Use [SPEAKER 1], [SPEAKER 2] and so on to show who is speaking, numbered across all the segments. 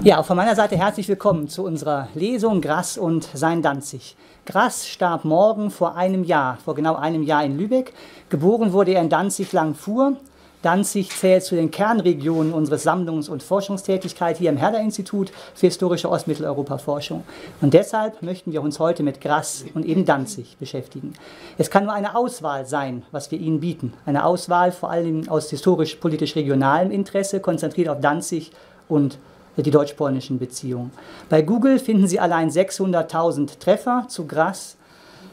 [SPEAKER 1] Ja, auch von meiner Seite herzlich willkommen zu unserer Lesung Grass und sein Danzig. Grass starb morgen vor einem Jahr, vor genau einem Jahr in Lübeck. Geboren wurde er in Danzig-Langfuhr. Danzig zählt zu den Kernregionen unseres Sammlungs- und Forschungstätigkeit hier im Herder-Institut für historische Ostmitteleuropa-Forschung. Und deshalb möchten wir uns heute mit Grass und eben Danzig beschäftigen. Es kann nur eine Auswahl sein, was wir Ihnen bieten. Eine Auswahl vor allem aus historisch-politisch-regionalem Interesse, konzentriert auf Danzig und die deutsch-polnischen Beziehungen. Bei Google finden Sie allein 600.000 Treffer zu Grass.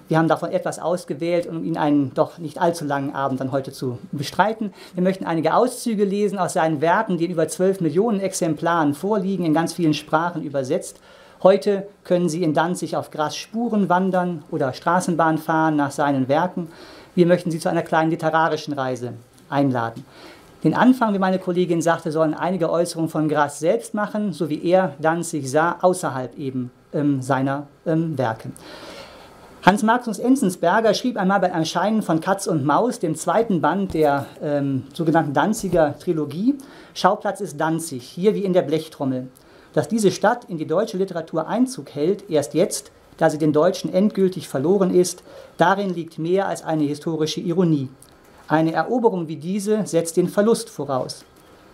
[SPEAKER 1] Wir haben davon etwas ausgewählt, um Ihnen einen doch nicht allzu langen Abend dann heute zu bestreiten. Wir möchten einige Auszüge lesen aus seinen Werken, die in über 12 Millionen Exemplaren vorliegen, in ganz vielen Sprachen übersetzt. Heute können Sie in Danzig auf Grass Spuren wandern oder Straßenbahn fahren nach seinen Werken. Wir möchten Sie zu einer kleinen literarischen Reise einladen. Den Anfang, wie meine Kollegin sagte, sollen einige Äußerungen von Grass selbst machen, so wie er Danzig sah, außerhalb eben ähm, seiner ähm, Werke. Hans Markus Enzensberger schrieb einmal beim Erscheinen von Katz und Maus, dem zweiten Band der ähm, sogenannten Danziger Trilogie, Schauplatz ist Danzig, hier wie in der Blechtrommel. Dass diese Stadt in die deutsche Literatur Einzug hält, erst jetzt, da sie den Deutschen endgültig verloren ist, darin liegt mehr als eine historische Ironie. Eine Eroberung wie diese setzt den Verlust voraus.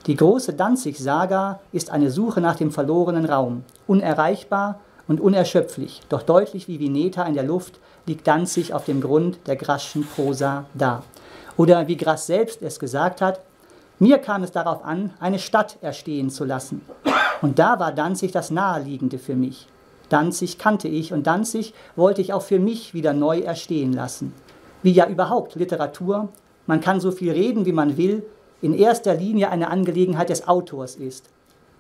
[SPEAKER 1] Die große Danzig-Saga ist eine Suche nach dem verlorenen Raum, unerreichbar und unerschöpflich, doch deutlich wie Vineta in der Luft liegt Danzig auf dem Grund der Graschen Prosa da. Oder wie Grass selbst es gesagt hat, mir kam es darauf an, eine Stadt erstehen zu lassen. Und da war Danzig das Naheliegende für mich. Danzig kannte ich und Danzig wollte ich auch für mich wieder neu erstehen lassen. Wie ja überhaupt Literatur man kann so viel reden, wie man will, in erster Linie eine Angelegenheit des Autors ist.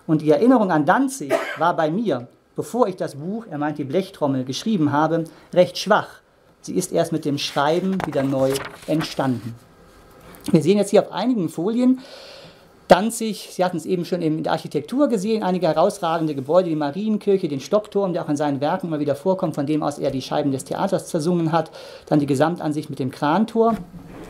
[SPEAKER 1] Und die Erinnerung an Danzig war bei mir, bevor ich das Buch, er meint die Blechtrommel, geschrieben habe, recht schwach. Sie ist erst mit dem Schreiben wieder neu entstanden. Wir sehen jetzt hier auf einigen Folien Danzig, Sie hatten es eben schon in der Architektur gesehen, einige herausragende Gebäude, die Marienkirche, den Stockturm, der auch in seinen Werken immer wieder vorkommt, von dem aus er die Scheiben des Theaters zersungen hat, dann die Gesamtansicht mit dem Krantor.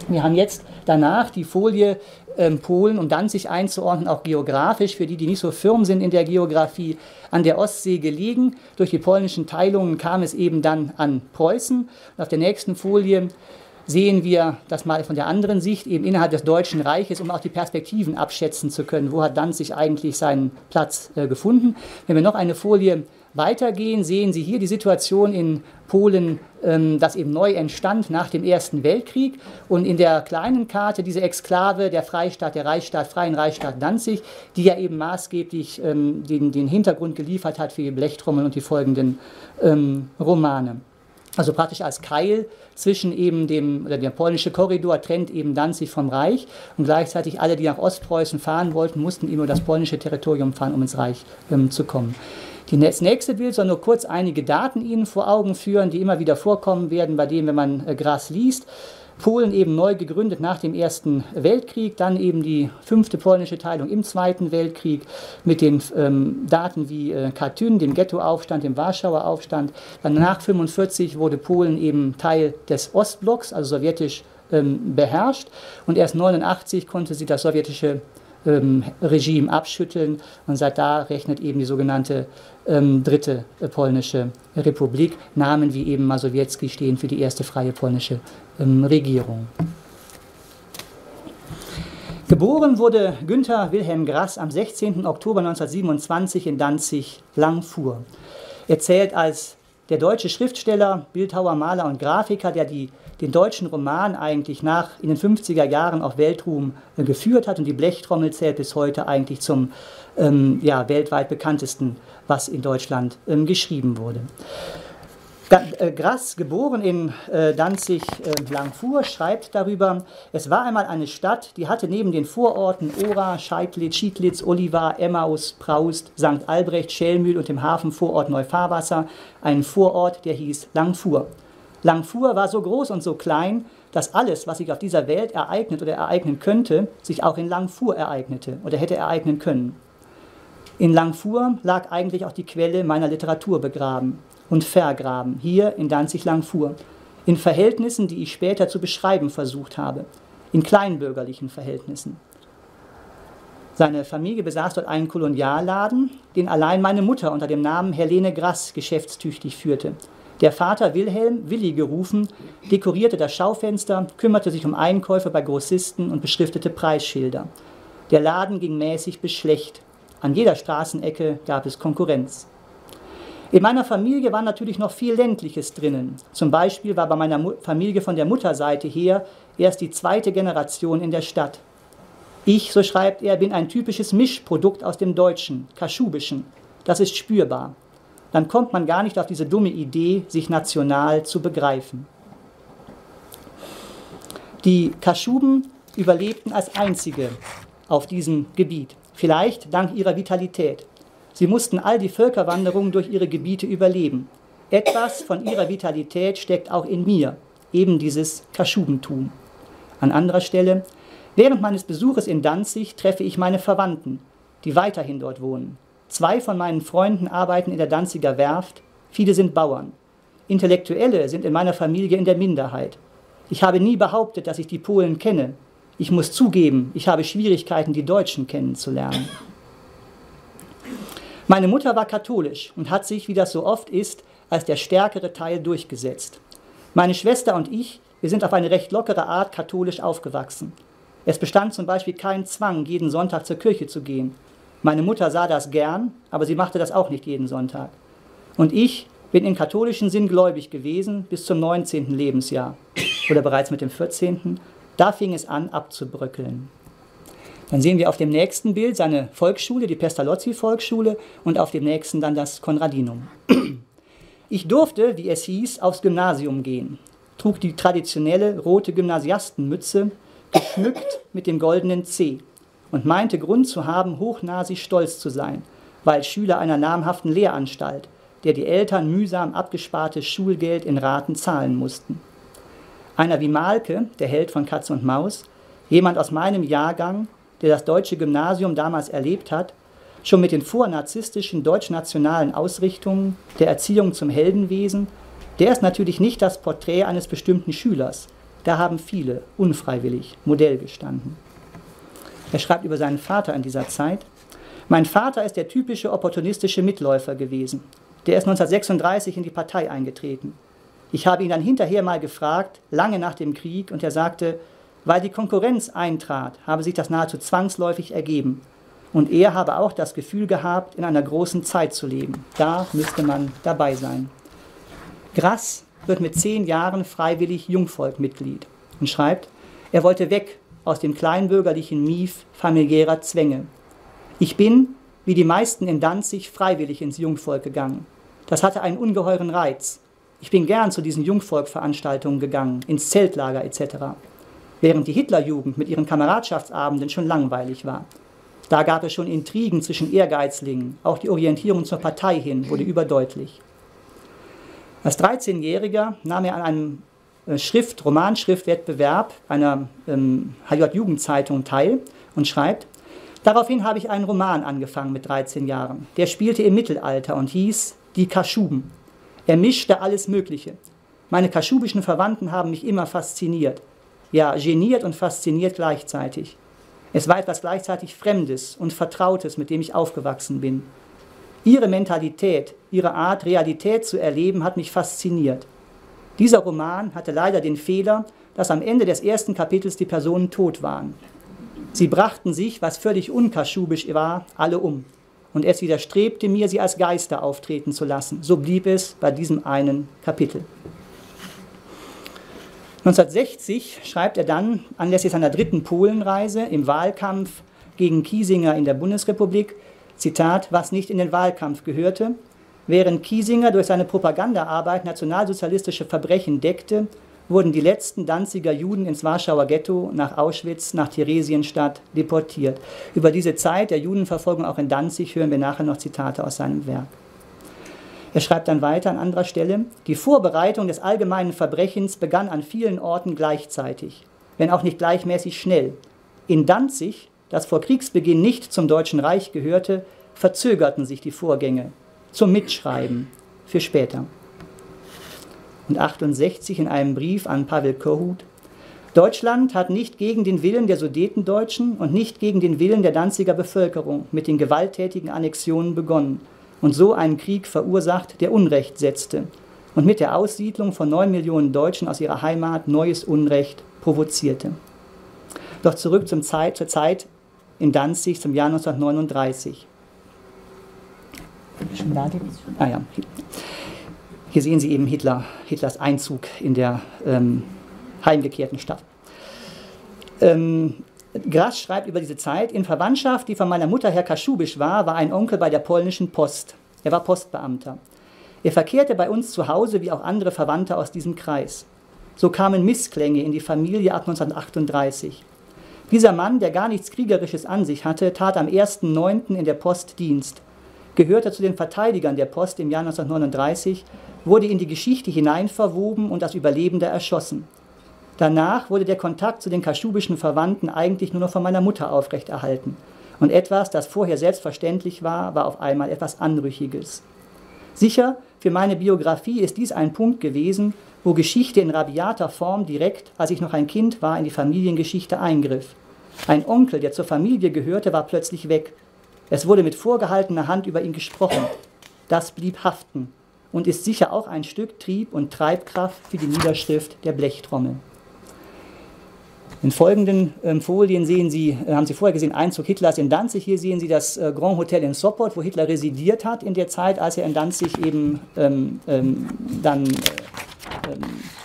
[SPEAKER 1] Wir haben jetzt danach die Folie ähm, Polen, um Danzig einzuordnen, auch geografisch, für die, die nicht so firm sind in der Geografie, an der Ostsee gelegen. Durch die polnischen Teilungen kam es eben dann an Preußen. Und auf der nächsten Folie sehen wir das mal von der anderen Sicht, eben innerhalb des Deutschen Reiches, um auch die Perspektiven abschätzen zu können. Wo hat Danzig eigentlich seinen Platz äh, gefunden? Wenn wir noch eine Folie weitergehen, sehen Sie hier die Situation in Polen, ähm, das eben neu entstand nach dem Ersten Weltkrieg. Und in der kleinen Karte diese Exklave, der Freistaat, der Reichsstaat, Freien Reichsstaat Danzig, die ja eben maßgeblich ähm, den, den Hintergrund geliefert hat für die Blechtrommel und die folgenden ähm, Romane. Also praktisch als Keil zwischen eben dem, oder der polnische Korridor trennt eben Danzig vom Reich und gleichzeitig alle, die nach Ostpreußen fahren wollten, mussten eben über das polnische Territorium fahren, um ins Reich ähm, zu kommen. Das nächste Bild soll nur kurz einige Daten Ihnen vor Augen führen, die immer wieder vorkommen werden, bei denen, wenn man äh, Gras liest. Polen eben neu gegründet nach dem Ersten Weltkrieg, dann eben die fünfte polnische Teilung im Zweiten Weltkrieg mit den ähm, Daten wie äh, Katyn, dem Ghettoaufstand, dem Warschauer Aufstand. Dann nach 1945 wurde Polen eben Teil des Ostblocks, also sowjetisch ähm, beherrscht und erst 1989 konnte sie das sowjetische ähm, Regime abschütteln und seit da rechnet eben die sogenannte ähm, dritte äh, polnische Republik. Namen wie eben Masowiecki stehen für die erste freie polnische ähm, Regierung. Geboren wurde Günther Wilhelm Grass am 16. Oktober 1927 in Danzig-Langfuhr. Er zählt als der deutsche Schriftsteller, Bildhauer, Maler und Grafiker, der die den deutschen Roman eigentlich nach in den 50er Jahren auf Weltruhm äh, geführt hat und die Blechtrommel zählt bis heute eigentlich zum ähm, ja, weltweit bekanntesten, was in Deutschland ähm, geschrieben wurde. Äh, Grass, geboren in äh, Danzig-Langfuhr, äh, schreibt darüber, es war einmal eine Stadt, die hatte neben den Vororten Ora, Scheidlitz, Schiedlitz, Oliva, Emmaus, Praust, St. Albrecht, Schellmühl und dem Hafenvorort Neufahrwasser einen Vorort, der hieß Langfuhr. Langfuhr war so groß und so klein, dass alles, was sich auf dieser Welt ereignet oder ereignen könnte, sich auch in Langfuhr ereignete oder hätte ereignen können. In Langfuhr lag eigentlich auch die Quelle meiner Literatur begraben und vergraben, hier in Danzig-Langfuhr, in Verhältnissen, die ich später zu beschreiben versucht habe, in kleinbürgerlichen Verhältnissen. Seine Familie besaß dort einen Kolonialladen, den allein meine Mutter unter dem Namen Helene Grass geschäftstüchtig führte. Der Vater Wilhelm, Willi gerufen, dekorierte das Schaufenster, kümmerte sich um Einkäufe bei Grossisten und beschriftete Preisschilder. Der Laden ging mäßig bis schlecht. An jeder Straßenecke gab es Konkurrenz. In meiner Familie war natürlich noch viel Ländliches drinnen. Zum Beispiel war bei meiner Familie von der Mutterseite her erst die zweite Generation in der Stadt. Ich, so schreibt er, bin ein typisches Mischprodukt aus dem Deutschen, Kaschubischen. Das ist spürbar. Dann kommt man gar nicht auf diese dumme Idee, sich national zu begreifen. Die Kaschuben überlebten als einzige auf diesem Gebiet, vielleicht dank ihrer Vitalität. Sie mussten all die Völkerwanderungen durch ihre Gebiete überleben. Etwas von ihrer Vitalität steckt auch in mir, eben dieses Kaschubentum. An anderer Stelle, Während meines Besuches in Danzig treffe ich meine Verwandten, die weiterhin dort wohnen. Zwei von meinen Freunden arbeiten in der Danziger Werft, viele sind Bauern. Intellektuelle sind in meiner Familie in der Minderheit. Ich habe nie behauptet, dass ich die Polen kenne. Ich muss zugeben, ich habe Schwierigkeiten, die Deutschen kennenzulernen. Meine Mutter war katholisch und hat sich, wie das so oft ist, als der stärkere Teil durchgesetzt. Meine Schwester und ich, wir sind auf eine recht lockere Art katholisch aufgewachsen. Es bestand zum Beispiel kein Zwang, jeden Sonntag zur Kirche zu gehen. Meine Mutter sah das gern, aber sie machte das auch nicht jeden Sonntag. Und ich bin im katholischen Sinn gläubig gewesen bis zum 19. Lebensjahr oder bereits mit dem 14. Da fing es an abzubröckeln. Dann sehen wir auf dem nächsten Bild seine Volksschule, die Pestalozzi-Volksschule, und auf dem nächsten dann das Konradinum. Ich durfte, wie es hieß, aufs Gymnasium gehen, trug die traditionelle rote Gymnasiastenmütze geschmückt mit dem goldenen C und meinte Grund zu haben, hochnasig stolz zu sein, weil Schüler einer namhaften Lehranstalt, der die Eltern mühsam abgespartes Schulgeld in Raten zahlen mussten. Einer wie Malke, der Held von Katz und Maus, jemand aus meinem Jahrgang, der das deutsche Gymnasium damals erlebt hat, schon mit den vornarzistischen deutschnationalen Ausrichtungen der Erziehung zum Heldenwesen, der ist natürlich nicht das Porträt eines bestimmten Schülers, da haben viele unfreiwillig Modell gestanden. Er schreibt über seinen Vater in dieser Zeit. Mein Vater ist der typische opportunistische Mitläufer gewesen. Der ist 1936 in die Partei eingetreten. Ich habe ihn dann hinterher mal gefragt, lange nach dem Krieg, und er sagte, weil die Konkurrenz eintrat, habe sich das nahezu zwangsläufig ergeben. Und er habe auch das Gefühl gehabt, in einer großen Zeit zu leben. Da müsste man dabei sein. Grass wird mit zehn Jahren freiwillig Jungvolkmitglied und schreibt, er wollte weg aus dem kleinbürgerlichen Mief familiärer Zwänge. Ich bin, wie die meisten in Danzig, freiwillig ins Jungvolk gegangen. Das hatte einen ungeheuren Reiz. Ich bin gern zu diesen Jungvolkveranstaltungen gegangen, ins Zeltlager etc. Während die Hitlerjugend mit ihren Kameradschaftsabenden schon langweilig war. Da gab es schon Intrigen zwischen Ehrgeizlingen, auch die Orientierung zur Partei hin wurde überdeutlich. Als 13-Jähriger nahm er an einem äh, Schrift, Romanschriftwettbewerb einer ähm, HJ-Jugendzeitung teil und schreibt, Daraufhin habe ich einen Roman angefangen mit 13 Jahren. Der spielte im Mittelalter und hieß Die Kaschuben. Er mischte alles Mögliche. Meine kaschubischen Verwandten haben mich immer fasziniert. Ja, geniert und fasziniert gleichzeitig. Es war etwas gleichzeitig Fremdes und Vertrautes, mit dem ich aufgewachsen bin. Ihre Mentalität, ihre Art, Realität zu erleben, hat mich fasziniert. Dieser Roman hatte leider den Fehler, dass am Ende des ersten Kapitels die Personen tot waren. Sie brachten sich, was völlig unkaschubisch war, alle um. Und es widerstrebte mir, sie als Geister auftreten zu lassen. So blieb es bei diesem einen Kapitel. 1960 schreibt er dann anlässlich seiner dritten Polenreise im Wahlkampf gegen Kiesinger in der Bundesrepublik, Zitat, was nicht in den Wahlkampf gehörte, während Kiesinger durch seine Propagandaarbeit nationalsozialistische Verbrechen deckte, wurden die letzten Danziger Juden ins Warschauer Ghetto, nach Auschwitz, nach Theresienstadt deportiert. Über diese Zeit der Judenverfolgung auch in Danzig hören wir nachher noch Zitate aus seinem Werk. Er schreibt dann weiter an anderer Stelle, die Vorbereitung des allgemeinen Verbrechens begann an vielen Orten gleichzeitig, wenn auch nicht gleichmäßig schnell. In Danzig das vor Kriegsbeginn nicht zum Deutschen Reich gehörte, verzögerten sich die Vorgänge zum Mitschreiben für später. Und 68 in einem Brief an Pavel Kohut, Deutschland hat nicht gegen den Willen der Sudetendeutschen und nicht gegen den Willen der Danziger Bevölkerung mit den gewalttätigen Annexionen begonnen und so einen Krieg verursacht, der Unrecht setzte und mit der Aussiedlung von neun Millionen Deutschen aus ihrer Heimat neues Unrecht provozierte. Doch zurück zum Zeit, zur Zeit in Danzig zum Jahr 1939. Ah ja. Hier sehen Sie eben Hitler, Hitlers Einzug in der ähm, heimgekehrten Stadt. Ähm, Grass schreibt über diese Zeit, in Verwandtschaft, die von meiner Mutter her kaschubisch war, war ein Onkel bei der polnischen Post. Er war Postbeamter. Er verkehrte bei uns zu Hause wie auch andere Verwandte aus diesem Kreis. So kamen Missklänge in die Familie ab 1938. Dieser Mann, der gar nichts Kriegerisches an sich hatte, tat am 1.9. in der Post Dienst, gehörte zu den Verteidigern der Post im Jahr 1939, wurde in die Geschichte hineinverwoben und als Überlebender erschossen. Danach wurde der Kontakt zu den kaschubischen Verwandten eigentlich nur noch von meiner Mutter aufrechterhalten. Und etwas, das vorher selbstverständlich war, war auf einmal etwas Anrüchiges. Sicher, für meine Biografie ist dies ein Punkt gewesen, wo Geschichte in rabiater Form direkt, als ich noch ein Kind war, in die Familiengeschichte eingriff. Ein Onkel, der zur Familie gehörte, war plötzlich weg. Es wurde mit vorgehaltener Hand über ihn gesprochen. Das blieb haften und ist sicher auch ein Stück Trieb und Treibkraft für die Niederschrift der Blechtrommel. In folgenden ähm, Folien sehen Sie, äh, haben Sie vorher gesehen, Einzug Hitlers in Danzig. Hier sehen Sie das äh, Grand Hotel in Sopot, wo Hitler residiert hat in der Zeit, als er in Danzig eben ähm, ähm, dann äh,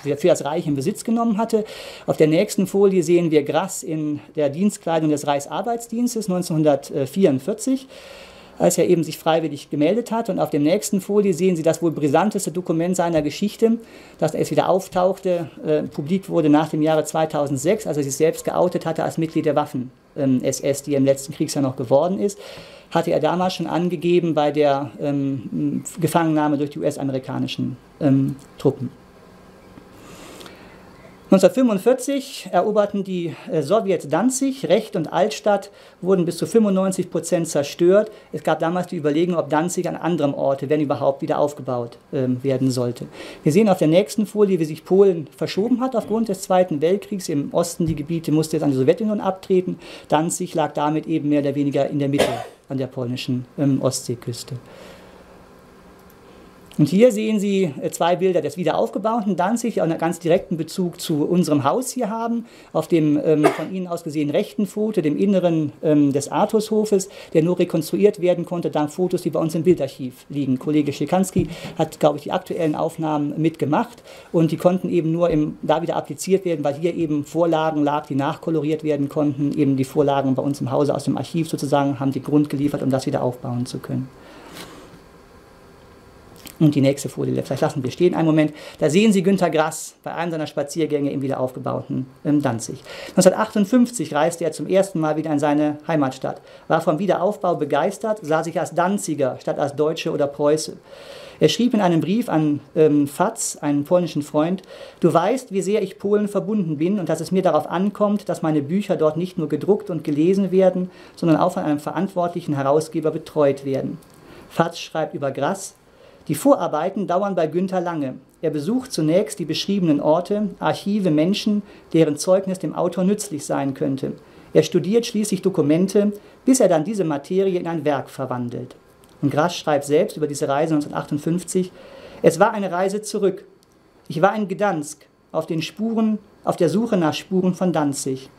[SPEAKER 1] für das Reich in Besitz genommen hatte. Auf der nächsten Folie sehen wir Grass in der Dienstkleidung des Reichsarbeitsdienstes 1944 als er eben sich freiwillig gemeldet hat. Und auf der nächsten Folie sehen Sie das wohl brisanteste Dokument seiner Geschichte, das erst wieder auftauchte, äh, publik wurde nach dem Jahre 2006, als er sich selbst geoutet hatte als Mitglied der Waffen-SS, die er im letzten Kriegsjahr noch geworden ist hatte er damals schon angegeben bei der ähm, Gefangennahme durch die US-amerikanischen ähm, Truppen. 1945 eroberten die äh, Sowjets Danzig, Recht und Altstadt wurden bis zu 95 Prozent zerstört. Es gab damals die Überlegung, ob Danzig an anderem Orte, wenn überhaupt, wieder aufgebaut ähm, werden sollte. Wir sehen auf der nächsten Folie, wie sich Polen verschoben hat aufgrund des Zweiten Weltkriegs. Im Osten die Gebiete musste jetzt an die Sowjetunion abtreten. Danzig lag damit eben mehr oder weniger in der Mitte an der polnischen ähm, Ostseeküste. Und hier sehen Sie äh, zwei Bilder des wiederaufgebauten Danzig, einen ganz direkten Bezug zu unserem Haus hier haben. Auf dem ähm, von Ihnen aus gesehen rechten Foto, dem Inneren ähm, des Artushofes, der nur rekonstruiert werden konnte dank Fotos, die bei uns im Bildarchiv liegen. Kollege Schikanski hat, glaube ich, die aktuellen Aufnahmen mitgemacht und die konnten eben nur im, da wieder appliziert werden, weil hier eben Vorlagen lag, die nachkoloriert werden konnten. Eben die Vorlagen bei uns im Hause aus dem Archiv sozusagen haben die Grund geliefert, um das wieder aufbauen zu können. Und die nächste Folie, vielleicht lassen wir stehen einen Moment. Da sehen Sie Günter Grass bei einem seiner Spaziergänge im wiederaufgebauten ähm, Danzig. 1958 reiste er zum ersten Mal wieder in seine Heimatstadt, war vom Wiederaufbau begeistert, sah sich als Danziger statt als Deutsche oder Preuße. Er schrieb in einem Brief an ähm, Fatz, einen polnischen Freund, Du weißt, wie sehr ich Polen verbunden bin und dass es mir darauf ankommt, dass meine Bücher dort nicht nur gedruckt und gelesen werden, sondern auch von einem verantwortlichen Herausgeber betreut werden. Fatz schreibt über Grass, die Vorarbeiten dauern bei Günther lange. Er besucht zunächst die beschriebenen Orte, Archive, Menschen, deren Zeugnis dem Autor nützlich sein könnte. Er studiert schließlich Dokumente, bis er dann diese Materie in ein Werk verwandelt. Und Grass schreibt selbst über diese Reise 1958, es war eine Reise zurück. Ich war in Gdansk, auf den Spuren, auf der Suche nach Spuren von Danzig.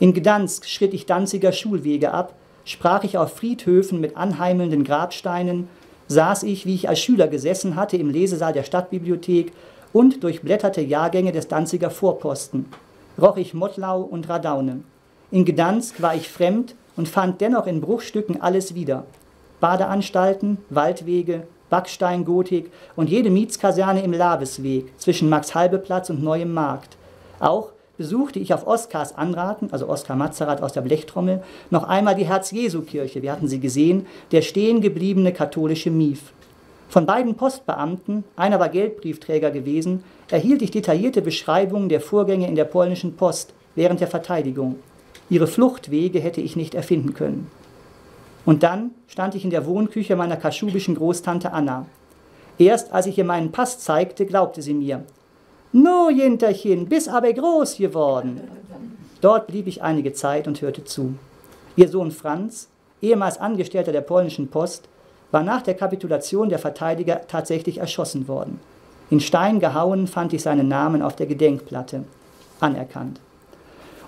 [SPEAKER 1] In Gdansk schritt ich Danziger Schulwege ab, sprach ich auf Friedhöfen mit anheimelnden Grabsteinen saß ich, wie ich als Schüler gesessen hatte, im Lesesaal der Stadtbibliothek und durchblätterte Jahrgänge des Danziger Vorposten. Roch ich Mottlau und Radaune. In Gdansk war ich fremd und fand dennoch in Bruchstücken alles wieder. Badeanstalten, Waldwege, Backsteingotik und jede Mietskaserne im Labesweg zwischen Max-Halbe-Platz und Neuem Markt. Auch besuchte ich auf Oskars Anraten, also Oskar Mazerat aus der Blechtrommel, noch einmal die Herz-Jesu-Kirche, wir hatten sie gesehen, der stehen gebliebene katholische Mief. Von beiden Postbeamten, einer war Geldbriefträger gewesen, erhielt ich detaillierte Beschreibungen der Vorgänge in der polnischen Post während der Verteidigung. Ihre Fluchtwege hätte ich nicht erfinden können. Und dann stand ich in der Wohnküche meiner kaschubischen Großtante Anna. Erst als ich ihr meinen Pass zeigte, glaubte sie mir. No, Jinterchen, bist aber groß geworden. Dort blieb ich einige Zeit und hörte zu. Ihr Sohn Franz, ehemals Angestellter der polnischen Post, war nach der Kapitulation der Verteidiger tatsächlich erschossen worden. In Stein gehauen fand ich seinen Namen auf der Gedenkplatte, anerkannt.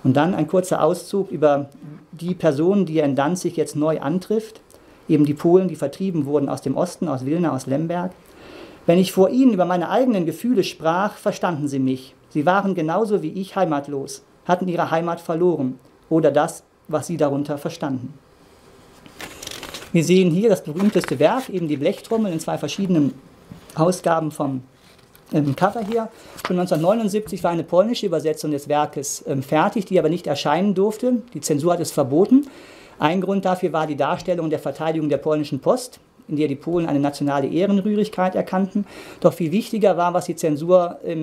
[SPEAKER 1] Und dann ein kurzer Auszug über die Personen, die er in Danzig jetzt neu antrifft, eben die Polen, die vertrieben wurden aus dem Osten, aus Wilna, aus Lemberg. Wenn ich vor ihnen über meine eigenen Gefühle sprach, verstanden sie mich. Sie waren genauso wie ich heimatlos, hatten ihre Heimat verloren oder das, was sie darunter verstanden. Wir sehen hier das berühmteste Werk, eben die Blechtrommel in zwei verschiedenen Ausgaben vom ähm, Cover hier. Schon 1979 war eine polnische Übersetzung des Werkes ähm, fertig, die aber nicht erscheinen durfte. Die Zensur hat es verboten. Ein Grund dafür war die Darstellung der Verteidigung der polnischen Post in der die Polen eine nationale Ehrenrührigkeit erkannten. Doch viel wichtiger war, was die Zensur äh,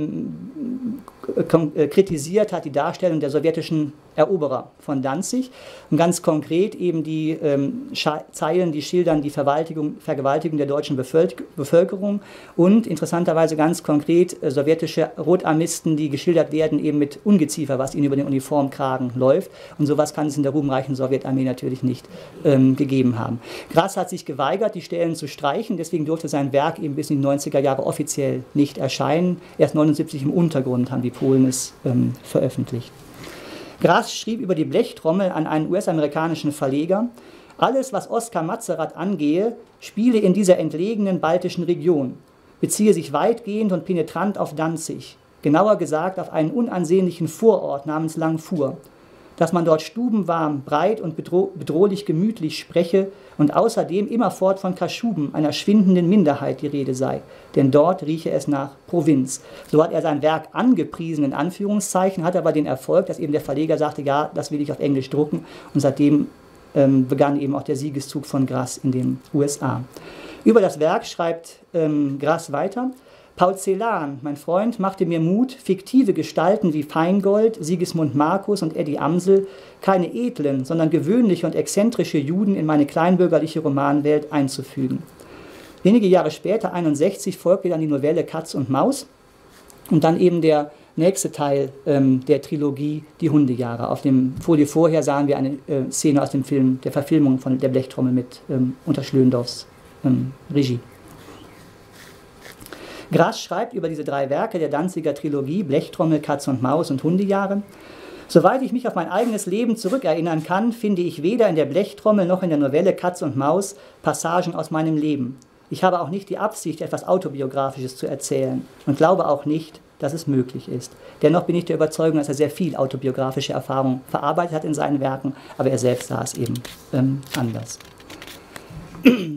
[SPEAKER 1] kritisiert hat, die Darstellung der sowjetischen Eroberer von Danzig. Und ganz konkret eben die ähm, Zeilen, die schildern die Vergewaltigung der deutschen Bevölkerung und interessanterweise ganz konkret äh, sowjetische Rotarmisten, die geschildert werden eben mit Ungeziefer, was ihnen über den Uniformkragen läuft. Und sowas kann es in der ruhmreichen Sowjetarmee natürlich nicht ähm, gegeben haben. Grass hat sich geweigert, die Stellen zu streichen, deswegen durfte sein Werk eben bis in die 90er Jahre offiziell nicht erscheinen. Erst 79 im Untergrund haben die Polen es ähm, veröffentlicht. Grass schrieb über die Blechtrommel an einen US-amerikanischen Verleger, alles, was Oskar Mazerat angehe, spiele in dieser entlegenen baltischen Region, beziehe sich weitgehend und penetrant auf Danzig, genauer gesagt auf einen unansehnlichen Vorort namens Langfuhr, dass man dort stubenwarm, breit und bedroh bedrohlich gemütlich spreche und außerdem immerfort von Kaschuben, einer schwindenden Minderheit, die Rede sei, denn dort rieche es nach Provinz. So hat er sein Werk angepriesen, in Anführungszeichen, hat aber den Erfolg, dass eben der Verleger sagte, ja, das will ich auf Englisch drucken und seitdem ähm, begann eben auch der Siegeszug von Grass in den USA. Über das Werk schreibt ähm, Grass weiter, Paul Celan, mein Freund, machte mir Mut, fiktive Gestalten wie Feingold, Sigismund Markus und Eddie Amsel, keine edlen, sondern gewöhnliche und exzentrische Juden in meine kleinbürgerliche Romanwelt einzufügen. Wenige Jahre später, 61, folgte dann die Novelle Katz und Maus und dann eben der nächste Teil ähm, der Trilogie Die Hundejahre. Auf dem Folie vorher sahen wir eine äh, Szene aus dem Film, der Verfilmung von Der Blechtrommel mit ähm, unter Schlöndorffs ähm, Regie. Grass schreibt über diese drei Werke der Danziger Trilogie, Blechtrommel, Katz und Maus und Hundejahre. Soweit ich mich auf mein eigenes Leben zurückerinnern kann, finde ich weder in der Blechtrommel noch in der Novelle Katz und Maus Passagen aus meinem Leben. Ich habe auch nicht die Absicht, etwas Autobiografisches zu erzählen und glaube auch nicht, dass es möglich ist. Dennoch bin ich der Überzeugung, dass er sehr viel autobiografische Erfahrung verarbeitet hat in seinen Werken, aber er selbst sah es eben ähm, anders.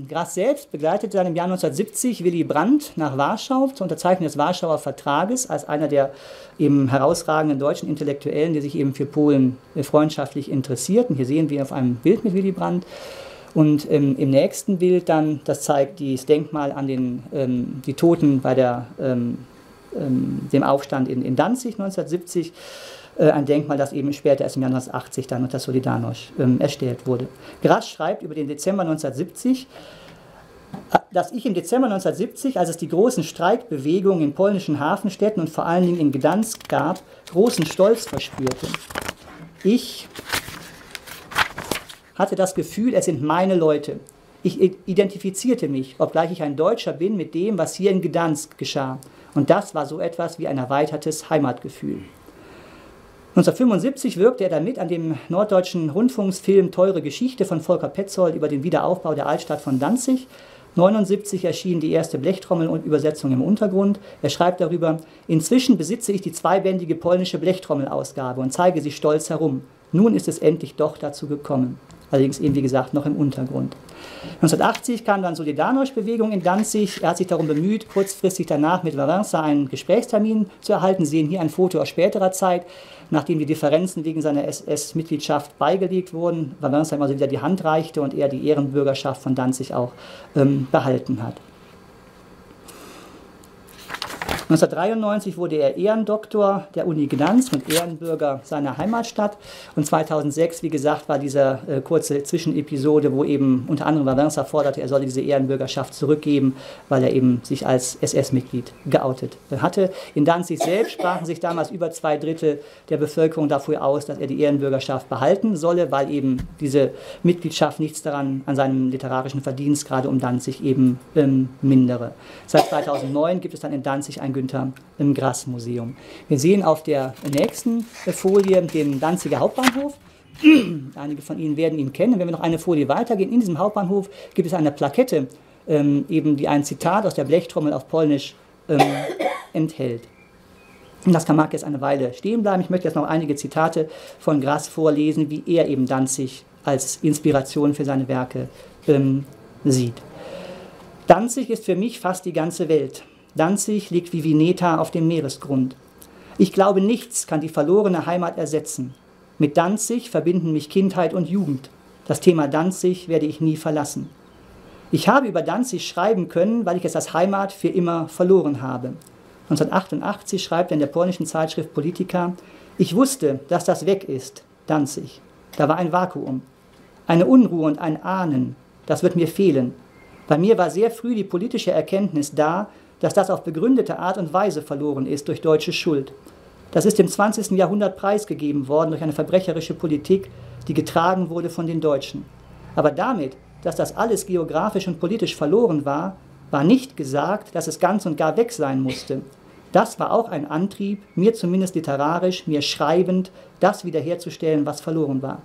[SPEAKER 1] Grass selbst begleitete dann im Jahr 1970 Willy Brandt nach Warschau zur Unterzeichnung des Warschauer Vertrages als einer der eben herausragenden deutschen Intellektuellen, die sich eben für Polen äh, freundschaftlich interessierten. Hier sehen wir auf einem Bild mit Willy Brandt. Und ähm, im nächsten Bild dann, das zeigt das Denkmal an den, ähm, die Toten bei der, ähm, ähm dem Aufstand in, in Danzig 1970 äh, ein Denkmal, das eben später erst im Jahr 1980 dann unter Solidarność ähm, erstellt wurde. Grass schreibt über den Dezember 1970, äh, dass ich im Dezember 1970, als es die großen Streikbewegungen in polnischen Hafenstädten und vor allen Dingen in Gdansk gab, großen Stolz verspürte. Ich hatte das Gefühl, es sind meine Leute. Ich identifizierte mich, obgleich ich ein Deutscher bin, mit dem, was hier in Gdansk geschah. Und das war so etwas wie ein erweitertes Heimatgefühl. 1975 wirkte er damit an dem norddeutschen Rundfunksfilm Teure Geschichte von Volker Petzold über den Wiederaufbau der Altstadt von Danzig. 1979 erschien die erste Blechtrommel und Übersetzung im Untergrund. Er schreibt darüber, inzwischen besitze ich die zweibändige polnische Blechtrommelausgabe und zeige sie stolz herum. Nun ist es endlich doch dazu gekommen. Allerdings eben, wie gesagt, noch im Untergrund. 1980 kam dann Solidarność-Bewegung in Danzig. Er hat sich darum bemüht, kurzfristig danach mit Valenza einen Gesprächstermin zu erhalten. Sie sehen hier ein Foto aus späterer Zeit nachdem die Differenzen wegen seiner SS-Mitgliedschaft beigelegt wurden, Valenza ihm also wieder die Hand reichte und er die Ehrenbürgerschaft von Danzig auch ähm, behalten hat. 1993 wurde er Ehrendoktor der Uni Gdansk und Ehrenbürger seiner Heimatstadt. Und 2006, wie gesagt, war diese äh, kurze Zwischenepisode, wo eben unter anderem Wałęsa forderte, er solle diese Ehrenbürgerschaft zurückgeben, weil er eben sich als SS-Mitglied geoutet hatte. In Danzig selbst sprachen sich damals über zwei Drittel der Bevölkerung dafür aus, dass er die Ehrenbürgerschaft behalten solle, weil eben diese Mitgliedschaft nichts daran an seinem literarischen Verdienst gerade um Danzig eben ähm, mindere. Seit 2009 gibt es dann in Danzig ein Günther im Grass-Museum. Wir sehen auf der nächsten Folie den Danziger Hauptbahnhof. Einige von Ihnen werden ihn kennen. Wenn wir noch eine Folie weitergehen, in diesem Hauptbahnhof gibt es eine Plakette, ähm, eben die ein Zitat aus der Blechtrommel auf Polnisch ähm, enthält. Und das kann, mag jetzt eine Weile stehen bleiben. Ich möchte jetzt noch einige Zitate von Grass vorlesen, wie er eben Danzig als Inspiration für seine Werke ähm, sieht. Danzig ist für mich fast die ganze Welt. Danzig liegt wie Vineta auf dem Meeresgrund. Ich glaube, nichts kann die verlorene Heimat ersetzen. Mit Danzig verbinden mich Kindheit und Jugend. Das Thema Danzig werde ich nie verlassen. Ich habe über Danzig schreiben können, weil ich es als Heimat für immer verloren habe. 1988 schreibt er in der polnischen Zeitschrift Politica, ich wusste, dass das weg ist, Danzig. Da war ein Vakuum. Eine Unruhe und ein Ahnen, das wird mir fehlen. Bei mir war sehr früh die politische Erkenntnis da, dass das auf begründete Art und Weise verloren ist durch deutsche Schuld. Das ist im 20. Jahrhundert preisgegeben worden durch eine verbrecherische Politik, die getragen wurde von den Deutschen. Aber damit, dass das alles geografisch und politisch verloren war, war nicht gesagt, dass es ganz und gar weg sein musste. Das war auch ein Antrieb, mir zumindest literarisch, mir schreibend, das wiederherzustellen, was verloren war.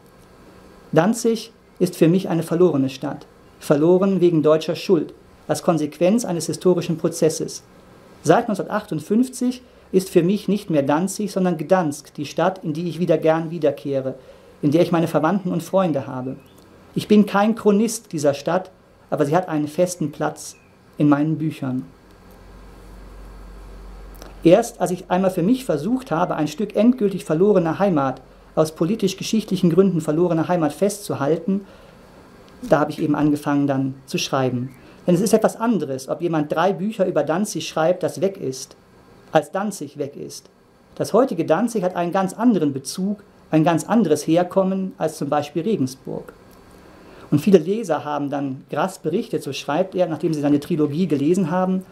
[SPEAKER 1] Danzig ist für mich eine verlorene Stadt, verloren wegen deutscher Schuld, als Konsequenz eines historischen Prozesses. Seit 1958 ist für mich nicht mehr Danzig, sondern Gdansk, die Stadt, in die ich wieder gern wiederkehre, in der ich meine Verwandten und Freunde habe. Ich bin kein Chronist dieser Stadt, aber sie hat einen festen Platz in meinen Büchern. Erst als ich einmal für mich versucht habe, ein Stück endgültig verlorener Heimat, aus politisch-geschichtlichen Gründen verlorener Heimat festzuhalten, da habe ich eben angefangen dann zu schreiben. Denn es ist etwas anderes, ob jemand drei Bücher über Danzig schreibt, das weg ist, als Danzig weg ist. Das heutige Danzig hat einen ganz anderen Bezug, ein ganz anderes Herkommen als zum Beispiel Regensburg. Und viele Leser haben dann Grass berichtet, so schreibt er, nachdem sie seine Trilogie gelesen haben,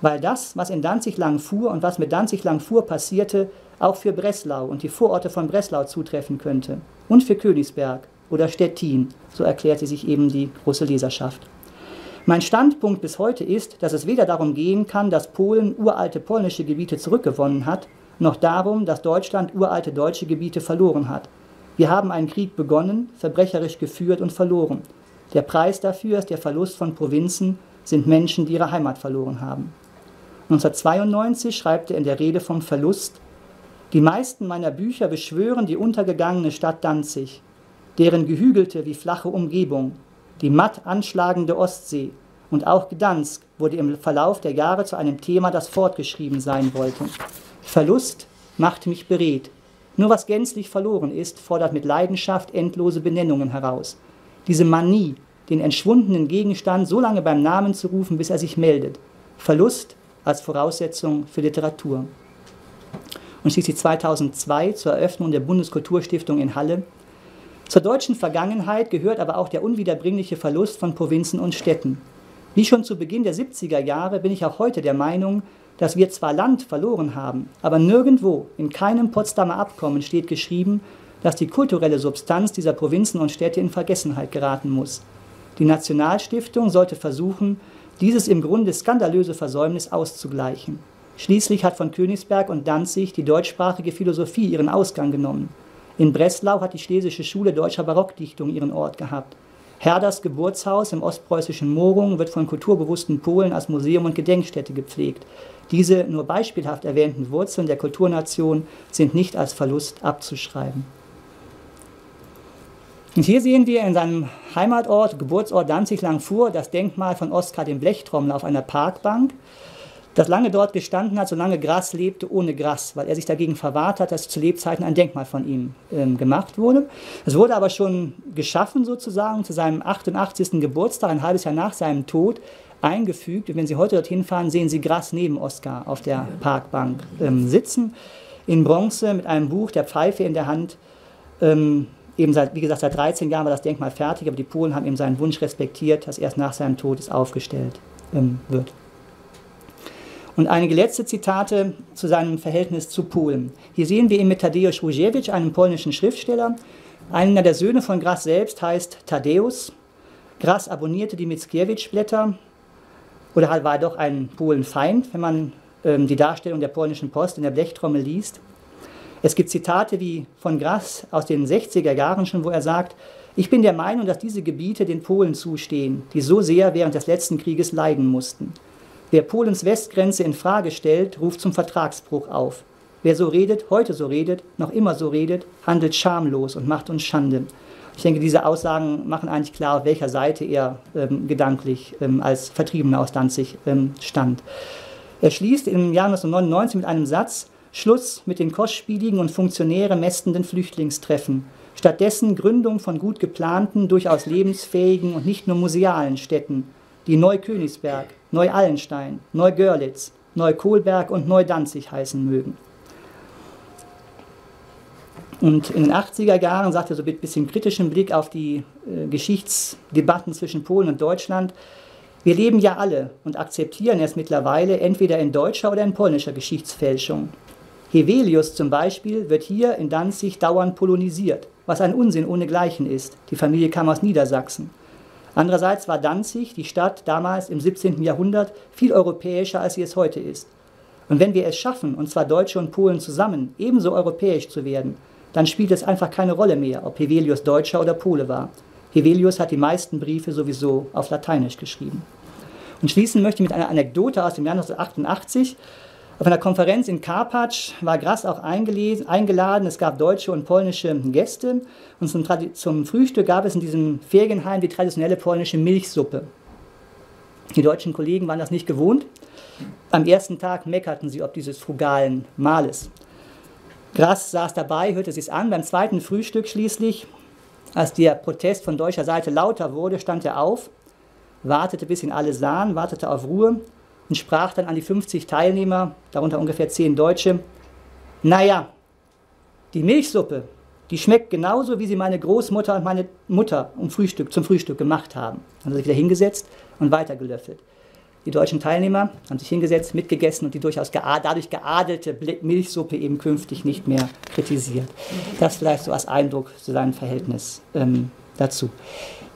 [SPEAKER 1] weil das, was in Danzig lang fuhr und was mit Danzig lang fuhr passierte, auch für Breslau und die Vororte von Breslau zutreffen könnte und für Königsberg oder Stettin, so erklärte sich eben die große Leserschaft. Mein Standpunkt bis heute ist, dass es weder darum gehen kann, dass Polen uralte polnische Gebiete zurückgewonnen hat, noch darum, dass Deutschland uralte deutsche Gebiete verloren hat. Wir haben einen Krieg begonnen, verbrecherisch geführt und verloren. Der Preis dafür ist der Verlust von Provinzen, sind Menschen, die ihre Heimat verloren haben. 1992 schreibt er in der Rede vom Verlust, die meisten meiner Bücher beschwören die untergegangene Stadt Danzig, deren gehügelte wie flache Umgebung, die matt anschlagende Ostsee und auch Gdansk wurde im Verlauf der Jahre zu einem Thema, das fortgeschrieben sein wollte. Verlust macht mich beredt. Nur was gänzlich verloren ist, fordert mit Leidenschaft endlose Benennungen heraus. Diese Manie, den entschwundenen Gegenstand so lange beim Namen zu rufen, bis er sich meldet. Verlust als Voraussetzung für Literatur. Und schließlich 2002 zur Eröffnung der Bundeskulturstiftung in Halle zur deutschen Vergangenheit gehört aber auch der unwiederbringliche Verlust von Provinzen und Städten. Wie schon zu Beginn der 70er Jahre bin ich auch heute der Meinung, dass wir zwar Land verloren haben, aber nirgendwo, in keinem Potsdamer Abkommen steht geschrieben, dass die kulturelle Substanz dieser Provinzen und Städte in Vergessenheit geraten muss. Die Nationalstiftung sollte versuchen, dieses im Grunde skandalöse Versäumnis auszugleichen. Schließlich hat von Königsberg und Danzig die deutschsprachige Philosophie ihren Ausgang genommen. In Breslau hat die Schlesische Schule deutscher Barockdichtung ihren Ort gehabt. Herders Geburtshaus im ostpreußischen Morung wird von kulturbewussten Polen als Museum und Gedenkstätte gepflegt. Diese nur beispielhaft erwähnten Wurzeln der Kulturnation sind nicht als Verlust abzuschreiben. Und hier sehen wir in seinem Heimatort, Geburtsort Danzig-Langfuhr, das Denkmal von Oskar dem Blechtrommel auf einer Parkbank das lange dort gestanden hat, solange Gras lebte ohne Gras, weil er sich dagegen verwahrt hat, dass zu Lebzeiten ein Denkmal von ihm ähm, gemacht wurde. Es wurde aber schon geschaffen sozusagen zu seinem 88. Geburtstag, ein halbes Jahr nach seinem Tod, eingefügt. Und wenn Sie heute dorthin fahren, sehen Sie Grass neben Oskar auf der Parkbank ähm, sitzen, in Bronze mit einem Buch, der Pfeife in der Hand. Ähm, eben seit, wie gesagt, seit 13 Jahren war das Denkmal fertig, aber die Polen haben eben seinen Wunsch respektiert, dass erst nach seinem Tod es aufgestellt ähm, wird. Und einige letzte Zitate zu seinem Verhältnis zu Polen. Hier sehen wir ihn mit Tadeusz Różewicz, einem polnischen Schriftsteller. Einer der Söhne von Grass selbst heißt Tadeusz. Grass abonnierte die Mickiewicz-Blätter oder war doch ein Polenfeind, wenn man ähm, die Darstellung der polnischen Post in der Blechtrommel liest. Es gibt Zitate wie von Grass aus den 60er Jahren schon, wo er sagt, ich bin der Meinung, dass diese Gebiete den Polen zustehen, die so sehr während des letzten Krieges leiden mussten. Wer Polens Westgrenze in Frage stellt, ruft zum Vertragsbruch auf. Wer so redet, heute so redet, noch immer so redet, handelt schamlos und macht uns Schande. Ich denke, diese Aussagen machen eigentlich klar, auf welcher Seite er ähm, gedanklich ähm, als Vertriebener aus Danzig ähm, stand. Er schließt im Jahr 1999 mit einem Satz Schluss mit den kostspieligen und Funktionäre mästenden Flüchtlingstreffen. Stattdessen Gründung von gut geplanten, durchaus lebensfähigen und nicht nur musealen Städten, die Neukönigsberg, Neu-Allenstein, Neu-Görlitz, Neu-Kohlberg und Neu-Danzig heißen mögen. Und in den 80er Jahren sagt er so mit bisschen kritischem Blick auf die äh, Geschichtsdebatten zwischen Polen und Deutschland, wir leben ja alle und akzeptieren es mittlerweile entweder in deutscher oder in polnischer Geschichtsfälschung. Hevelius zum Beispiel wird hier in Danzig dauernd polonisiert, was ein Unsinn ohnegleichen ist. Die Familie kam aus Niedersachsen. Andererseits war Danzig, die Stadt damals im 17. Jahrhundert, viel europäischer, als sie es heute ist. Und wenn wir es schaffen, und zwar Deutsche und Polen zusammen, ebenso europäisch zu werden, dann spielt es einfach keine Rolle mehr, ob Hevelius Deutscher oder Pole war. Hevelius hat die meisten Briefe sowieso auf Lateinisch geschrieben. Und schließen möchte ich mit einer Anekdote aus dem Jahr 1988. Auf einer Konferenz in Karpacz war Grass auch eingeladen. Es gab deutsche und polnische Gäste. Und zum, zum, Frühstück gab es in diesem Ferienheim die traditionelle polnische Milchsuppe. Die deutschen Kollegen waren das nicht gewohnt. Am ersten Tag meckerten sie ob dieses frugalen Mahles. Grass saß dabei, hörte sich an. Beim zweiten Frühstück schließlich, als der Protest von deutscher Seite lauter wurde, stand er auf, wartete bis ihn alle sahen, wartete auf Ruhe und sprach dann an die 50 Teilnehmer, darunter ungefähr 10 Deutsche, naja, die Milchsuppe, die schmeckt genauso, wie sie meine Großmutter und meine Mutter um Frühstück, zum Frühstück gemacht haben. Dann hat er sich wieder hingesetzt und weitergelöffelt. Die deutschen Teilnehmer haben sich hingesetzt, mitgegessen und die durchaus dadurch geadelte Milchsuppe eben künftig nicht mehr kritisiert. Das vielleicht so als Eindruck zu seinem Verhältnis ähm, dazu.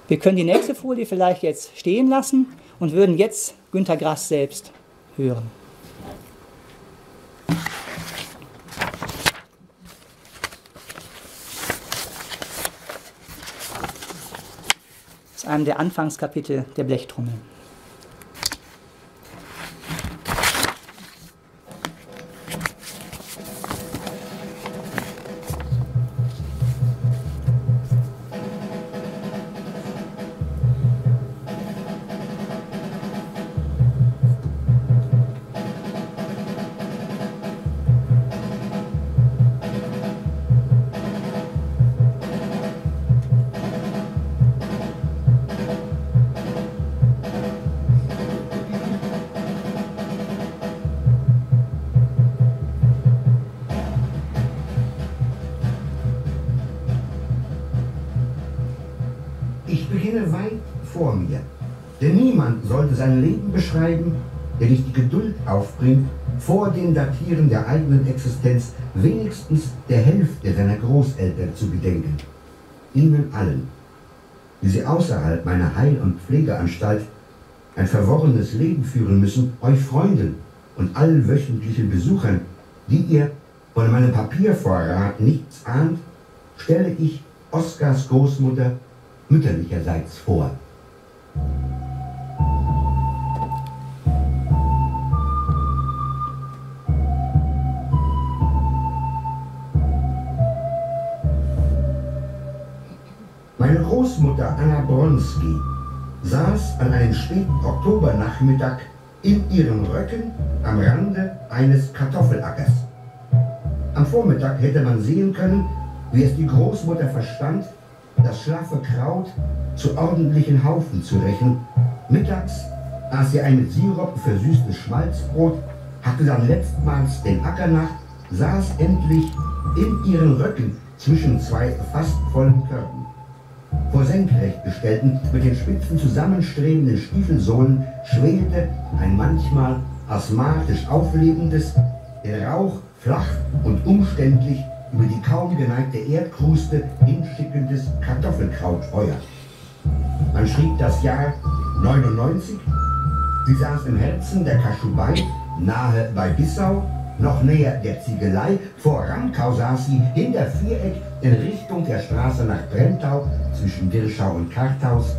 [SPEAKER 1] Wir können die nächste Folie vielleicht jetzt stehen lassen und würden jetzt Günter Grass selbst hören. Das ist einem der Anfangskapitel der Blechtrommel.
[SPEAKER 2] Dem Datieren der eigenen Existenz wenigstens der Hälfte seiner Großeltern zu gedenken. Ihnen allen, die sie außerhalb meiner Heil- und Pflegeanstalt ein verworrenes Leben führen müssen, euch Freunden und allen wöchentlichen Besuchern, die ihr von meinem Papiervorrat nichts ahnt, stelle ich Oskars Großmutter mütterlicherseits vor. Meine Großmutter Anna Bronski saß an einem späten Oktobernachmittag in ihren Röcken am Rande eines Kartoffelackers. Am Vormittag hätte man sehen können, wie es die Großmutter verstand, das schlaffe Kraut zu ordentlichen Haufen zu rächen. Mittags aß sie ein mit Sirup versüßtes Schmalzbrot, hatte dann letztmals den Acker nach, saß endlich in ihren Röcken zwischen zwei fast vollen Körben. Vor senkrecht gestellten, mit den Spitzen zusammenstrebenden Stiefelsohlen schwelte ein manchmal asthmatisch auflebendes, der Rauch flach und umständlich über die kaum geneigte Erdkruste hinschickendes Kartoffelkrautfeuer. Man schrieb das Jahr 99. Sie saß im Herzen der Kaschubei, nahe bei Bissau, noch näher der Ziegelei. Vor Ramkau saß sie hinter Viereck in Richtung der Straße nach Brentau zwischen Dirschau und Karthaus.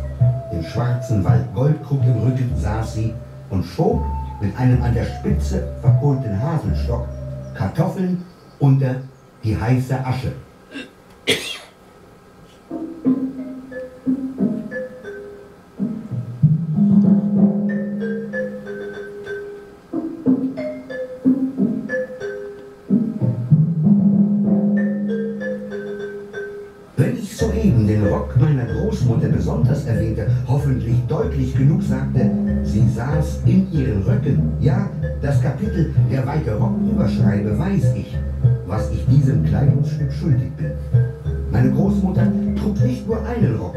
[SPEAKER 2] Im schwarzen Wald Goldkrug im Rücken saß sie und schob mit einem an der Spitze verkohlten Haselstock Kartoffeln unter die heiße Asche. Meiner Großmutter besonders erwähnte, hoffentlich deutlich genug sagte, sie saß in ihren Röcken. Ja, das Kapitel Der weite Rock überschreibe, weiß ich was ich diesem Kleidungsstück schuldig bin. Meine Großmutter trug nicht nur einen Rock,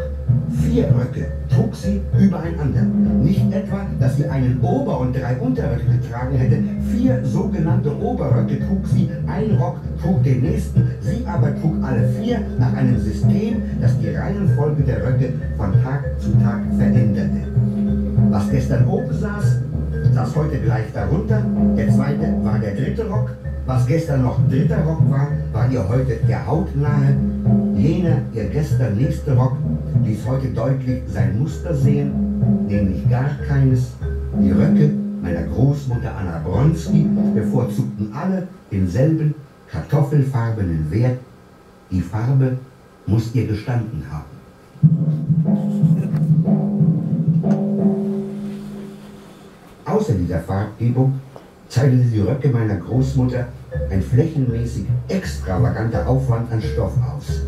[SPEAKER 2] vier Röcke trug sie übereinander. Nicht etwa, dass sie einen Ober- und drei Unterröcke getragen hätte. Vier sogenannte Oberröcke trug sie, ein Rock trug den nächsten, aber trug alle vier nach einem System, das die Reihenfolge der Röcke von Tag zu Tag veränderte. Was gestern oben saß, saß heute gleich darunter. Der zweite war der dritte Rock, was gestern noch dritter Rock war, war ihr heute der hautnahe. Jener, ihr gestern nächste Rock, ließ heute deutlich sein Muster sehen, nämlich gar keines. Die Röcke meiner Großmutter Anna Bronski bevorzugten alle denselben kartoffelfarbenen Wert. Die Farbe muss ihr gestanden haben. Außer dieser Farbgebung zeichnete die Röcke meiner Großmutter ein flächenmäßig extravaganter Aufwand an Stoff aus.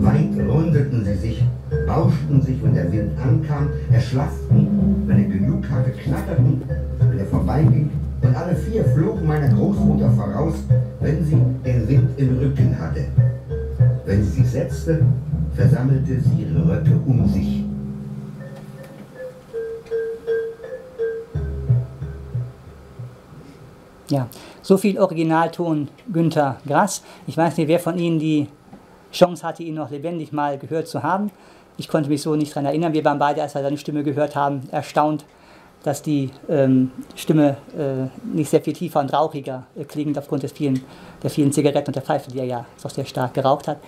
[SPEAKER 2] Weit rundeten sie sich, bauschten sich, wenn der Wind ankam, erschlafften, wenn er genug hatte, knatterten, wenn er vorbeiging, und alle vier flogen meiner Großmutter voraus, wenn sie den Wind im Rücken hatte. Wenn sie sich setzte, versammelte sie ihre Röcke um sich.
[SPEAKER 1] Ja, so viel Originalton Günter Grass. Ich weiß nicht, wer von Ihnen die Chance hatte, ihn noch lebendig mal gehört zu haben. Ich konnte mich so nicht daran erinnern. Wir waren beide, als wir seine Stimme gehört haben, erstaunt, dass die ähm, Stimme äh, nicht sehr viel tiefer und rauchiger äh, klingt aufgrund des vielen, der vielen Zigaretten und der Pfeife, die er ja doch sehr stark geraucht hat.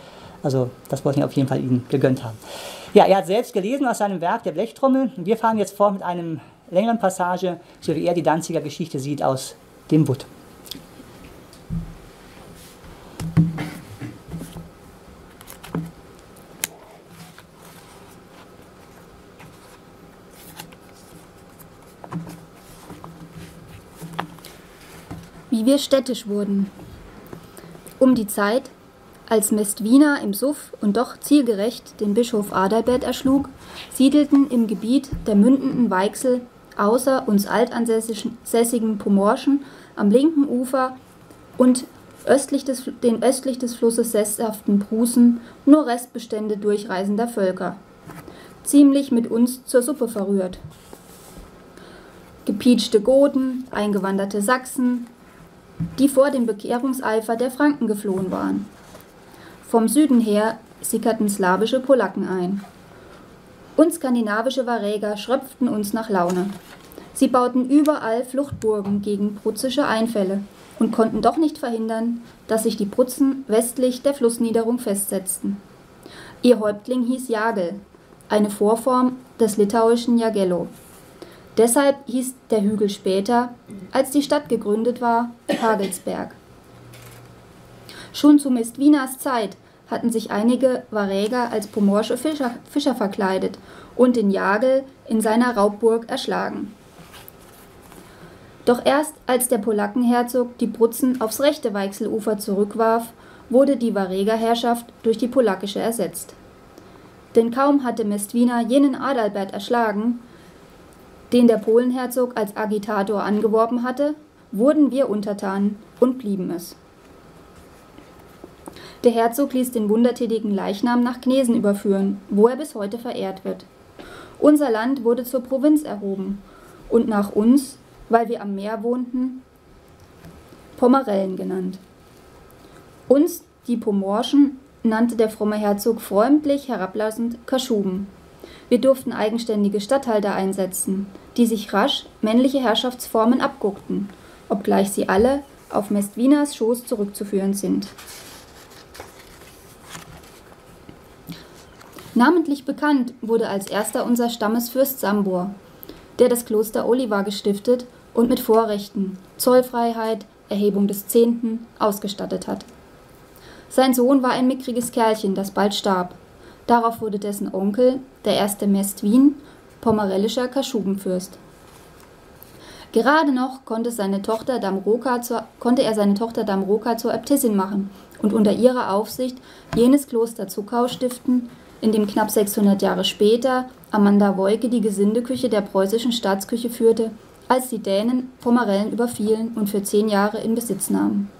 [SPEAKER 1] Also das wollte ich auf jeden Fall Ihnen gegönnt haben. Ja, er hat selbst gelesen aus seinem Werk Der Blechtrommel. Wir fahren jetzt vor mit einem längeren Passage, so wie er die Danziger Geschichte sieht aus dem Butt.
[SPEAKER 3] Wie wir städtisch wurden. Um die Zeit, als Mestwiener im Suff und doch zielgerecht den Bischof Adalbert erschlug, siedelten im Gebiet der mündenden Weichsel außer uns altansässigen Pomorschen am linken Ufer und östlich des, den östlich des Flusses sesshaften Prußen nur Restbestände durchreisender Völker, ziemlich mit uns zur Suppe verrührt. Gepietschte Goten, eingewanderte Sachsen, die vor dem Bekehrungseifer der Franken geflohen waren. Vom Süden her sickerten slawische Polacken ein. Und skandinavische Varäger schröpften uns nach Laune. Sie bauten überall Fluchtburgen gegen prutzische Einfälle und konnten doch nicht verhindern, dass sich die Prutzen westlich der Flussniederung festsetzten. Ihr Häuptling hieß Jagel, eine Vorform des litauischen Jagello. Deshalb hieß der Hügel später, als die Stadt gegründet war, Hagelsberg. Schon zu Mestwinas Zeit hatten sich einige Varäger als pomorsche Fischer, Fischer verkleidet und den Jagel in seiner Raubburg erschlagen. Doch erst als der Polackenherzog die Brutzen aufs rechte Weichselufer zurückwarf, wurde die Varägerherrschaft durch die polakische ersetzt. Denn kaum hatte Mestwina jenen Adalbert erschlagen, den der Polenherzog als Agitator angeworben hatte, wurden wir untertan und blieben es. Der Herzog ließ den wundertätigen Leichnam nach Gnesen überführen, wo er bis heute verehrt wird. Unser Land wurde zur Provinz erhoben und nach uns, weil wir am Meer wohnten, Pomerellen genannt. Uns, die Pomorschen, nannte der fromme Herzog freundlich herablassend Kaschuben. Wir durften eigenständige Statthalter einsetzen, die sich rasch männliche Herrschaftsformen abguckten, obgleich sie alle auf Mestwinas Schoß zurückzuführen sind. Namentlich bekannt wurde als erster unser Stammesfürst Sambor, der das Kloster Oliva gestiftet und mit Vorrechten, Zollfreiheit, Erhebung des Zehnten ausgestattet hat. Sein Sohn war ein mickriges Kerlchen, das bald starb. Darauf wurde dessen Onkel, der erste Mestwin, pomerellischer Kaschubenfürst. Gerade noch konnte, seine Tochter Damroka zur, konnte er seine Tochter Damroka zur Äbtissin machen und unter ihrer Aufsicht jenes Kloster Zuckau stiften, in dem knapp 600 Jahre später Amanda Woike die Gesindeküche der preußischen Staatsküche führte, als die Dänen Pomerellen überfielen und für zehn Jahre in Besitz nahmen.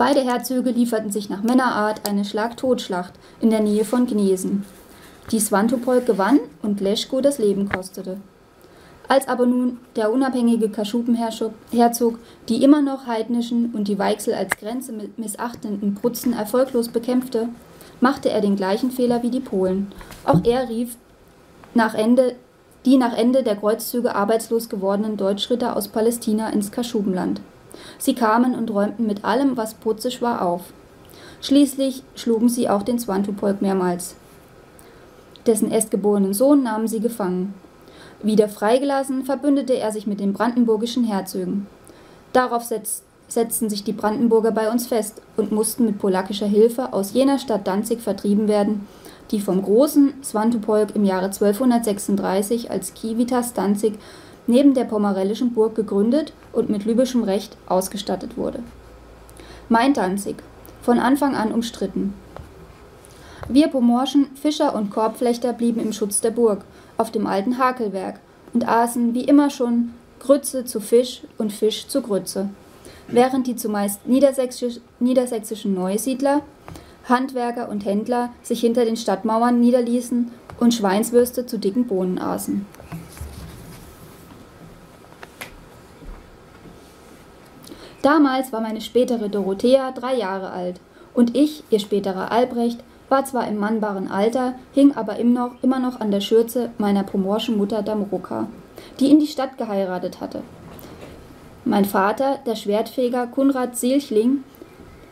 [SPEAKER 3] Beide Herzöge lieferten sich nach Männerart eine Schlag-Totschlacht in der Nähe von Gnesen, die Svantopol gewann und Leschko das Leben kostete. Als aber nun der unabhängige Kaschubenherzog die immer noch heidnischen und die Weichsel als Grenze missachtenden Prutzen erfolglos bekämpfte, machte er den gleichen Fehler wie die Polen. Auch er rief nach Ende, die nach Ende der Kreuzzüge arbeitslos gewordenen Deutschritter aus Palästina ins Kaschubenland. Sie kamen und räumten mit allem, was putzisch war, auf. Schließlich schlugen sie auch den Swantopolk mehrmals. Dessen erstgeborenen Sohn nahmen sie gefangen. Wieder freigelassen, verbündete er sich mit den brandenburgischen Herzögen. Darauf setz, setzten sich die Brandenburger bei uns fest und mussten mit polakischer Hilfe aus jener Stadt Danzig vertrieben werden, die vom großen Swantopolk im Jahre 1236 als Kivitas Danzig neben der pomerellischen Burg gegründet und mit lübischem Recht ausgestattet wurde. Main Danzig, von Anfang an umstritten. Wir Pomorschen, Fischer und Korbflechter blieben im Schutz der Burg auf dem alten Hakelwerk und aßen wie immer schon Grütze zu Fisch und Fisch zu Grütze, während die zumeist niedersächsisch, niedersächsischen Neusiedler, Handwerker und Händler sich hinter den Stadtmauern niederließen und Schweinswürste zu dicken Bohnen aßen. Damals war meine spätere Dorothea drei Jahre alt und ich, ihr späterer Albrecht, war zwar im mannbaren Alter, hing aber immer noch, immer noch an der Schürze meiner pomorschen Mutter Damroka, die in die Stadt geheiratet hatte. Mein Vater, der Schwertfeger Kunrad Silchling,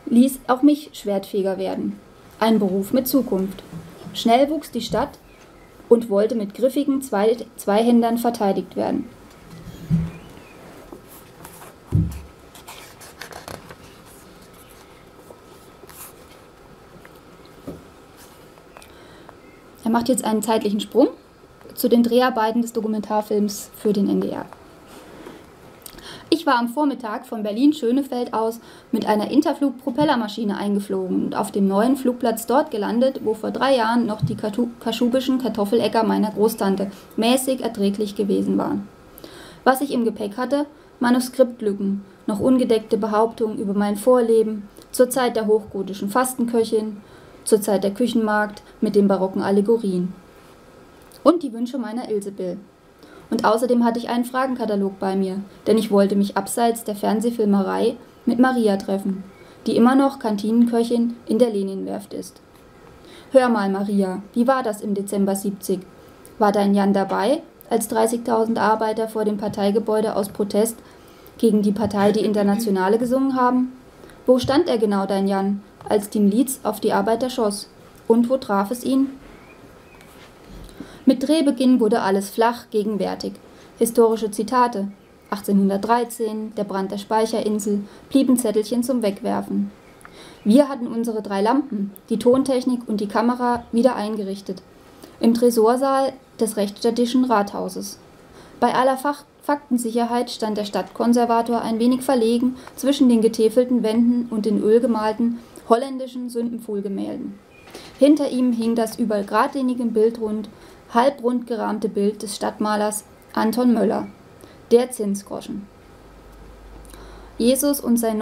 [SPEAKER 3] ließ auch mich Schwertfeger werden. Ein Beruf mit Zukunft. Schnell wuchs die Stadt und wollte mit griffigen Zwei Zweihändern verteidigt werden. Er macht jetzt einen zeitlichen Sprung zu den Dreharbeiten des Dokumentarfilms für den NDR. Ich war am Vormittag von Berlin-Schönefeld aus mit einer Interflug-Propellermaschine eingeflogen und auf dem neuen Flugplatz dort gelandet, wo vor drei Jahren noch die kaschubischen Kartoffeläcker meiner Großtante mäßig erträglich gewesen waren. Was ich im Gepäck hatte, Manuskriptlücken, noch ungedeckte Behauptungen über mein Vorleben, zur Zeit der hochgotischen Fastenköchin, zur Zeit der Küchenmarkt mit den barocken Allegorien. Und die Wünsche meiner Ilsebill. Und außerdem hatte ich einen Fragenkatalog bei mir, denn ich wollte mich abseits der Fernsehfilmerei mit Maria treffen, die immer noch Kantinenköchin in der Leninwerft ist. Hör mal, Maria, wie war das im Dezember 70? War dein Jan dabei, als 30.000 Arbeiter vor dem Parteigebäude aus Protest gegen die Partei Die Internationale gesungen haben? Wo stand er genau, dein Jan, als die Miliz auf die Arbeiter schoss. Und wo traf es ihn? Mit Drehbeginn wurde alles flach gegenwärtig. Historische Zitate. 1813, der Brand der Speicherinsel, blieben Zettelchen zum Wegwerfen. Wir hatten unsere drei Lampen, die Tontechnik und die Kamera wieder eingerichtet. Im Tresorsaal des Rechtsstädtischen Rathauses. Bei aller Fach Faktensicherheit stand der Stadtkonservator ein wenig verlegen zwischen den getäfelten Wänden und den ölgemalten holländischen Sündenpfuhlgemälden. Hinter ihm hing das über geradlinigen Bildrund halbrund gerahmte Bild des Stadtmalers Anton Möller, der Zinsgroschen. Jesus und sein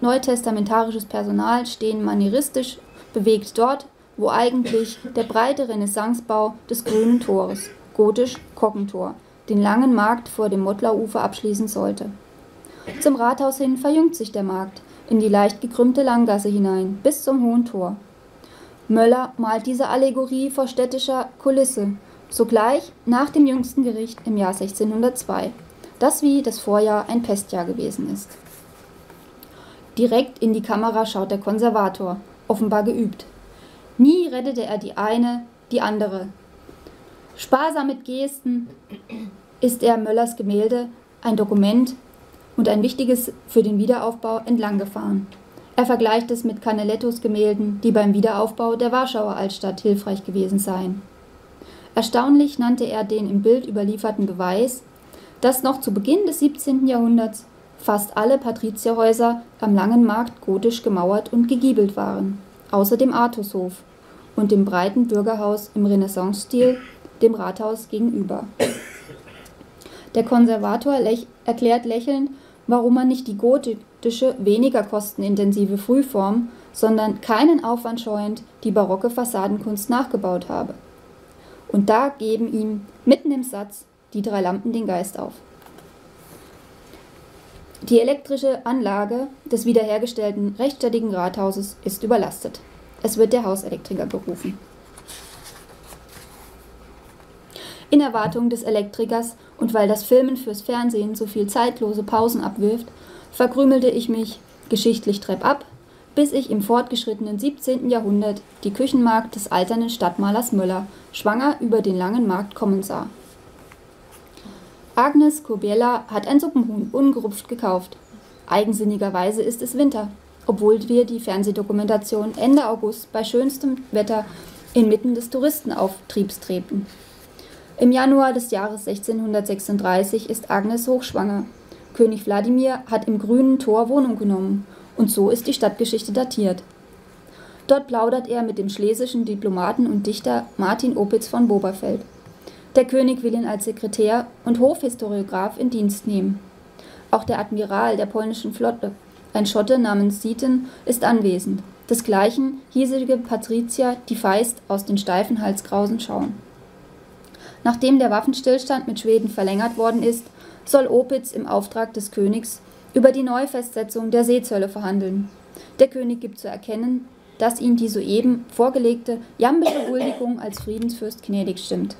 [SPEAKER 3] neutestamentarisches Personal stehen manieristisch bewegt dort, wo eigentlich der breite Renaissancebau des Grünen Tores, gotisch Kockentor, den langen Markt vor dem Mottlauufer abschließen sollte. Zum Rathaus hin verjüngt sich der Markt in die leicht gekrümmte Langgasse hinein bis zum Hohen Tor. Möller malt diese Allegorie vor städtischer Kulisse, sogleich nach dem jüngsten Gericht im Jahr 1602, das wie das Vorjahr ein Pestjahr gewesen ist. Direkt in die Kamera schaut der Konservator, offenbar geübt. Nie rettete er die eine, die andere. Sparsam mit Gesten ist er Möllers Gemälde, ein Dokument und ein wichtiges für den Wiederaufbau entlang gefahren. Er vergleicht es mit Canalettos Gemälden, die beim Wiederaufbau der Warschauer Altstadt hilfreich gewesen seien. Erstaunlich nannte er den im Bild überlieferten Beweis, dass noch zu Beginn des 17. Jahrhunderts fast alle Patrizierhäuser am Langen Markt gotisch gemauert und gegiebelt waren, außer dem Artushof und dem breiten Bürgerhaus im Renaissance-Stil, dem Rathaus gegenüber. Der Konservator lech erklärt lächelnd, warum man nicht die gotische, weniger kostenintensive Frühform, sondern keinen Aufwand scheuend die barocke Fassadenkunst nachgebaut habe. Und da geben ihm mitten im Satz die drei Lampen den Geist auf. Die elektrische Anlage des wiederhergestellten rechtsständigen Rathauses ist überlastet. Es wird der Hauselektriker gerufen. In Erwartung des Elektrikers und weil das Filmen fürs Fernsehen so viel zeitlose Pausen abwirft, verkrümelte ich mich geschichtlich treppab, bis ich im fortgeschrittenen 17. Jahrhundert die Küchenmarkt des alternden Stadtmalers Müller schwanger über den langen Markt kommen sah. Agnes Kobiela hat ein Suppenhuhn ungerupft gekauft. Eigensinnigerweise ist es Winter, obwohl wir die Fernsehdokumentation Ende August bei schönstem Wetter inmitten des Touristenauftriebs treten. Im Januar des Jahres 1636 ist Agnes hochschwanger. König Wladimir hat im grünen Tor Wohnung genommen und so ist die Stadtgeschichte datiert. Dort plaudert er mit dem schlesischen Diplomaten und Dichter Martin Opitz von Boberfeld. Der König will ihn als Sekretär und Hofhistoriograph in Dienst nehmen. Auch der Admiral der polnischen Flotte, ein Schotte namens Seaton, ist anwesend. Desgleichen hiesige Patrizier, die feist aus den steifen Halskrausen schauen. Nachdem der Waffenstillstand mit Schweden verlängert worden ist, soll Opitz im Auftrag des Königs über die Neufestsetzung der Seezölle verhandeln. Der König gibt zu erkennen, dass ihn die soeben vorgelegte jambische Huldigung als Friedensfürst gnädig stimmt.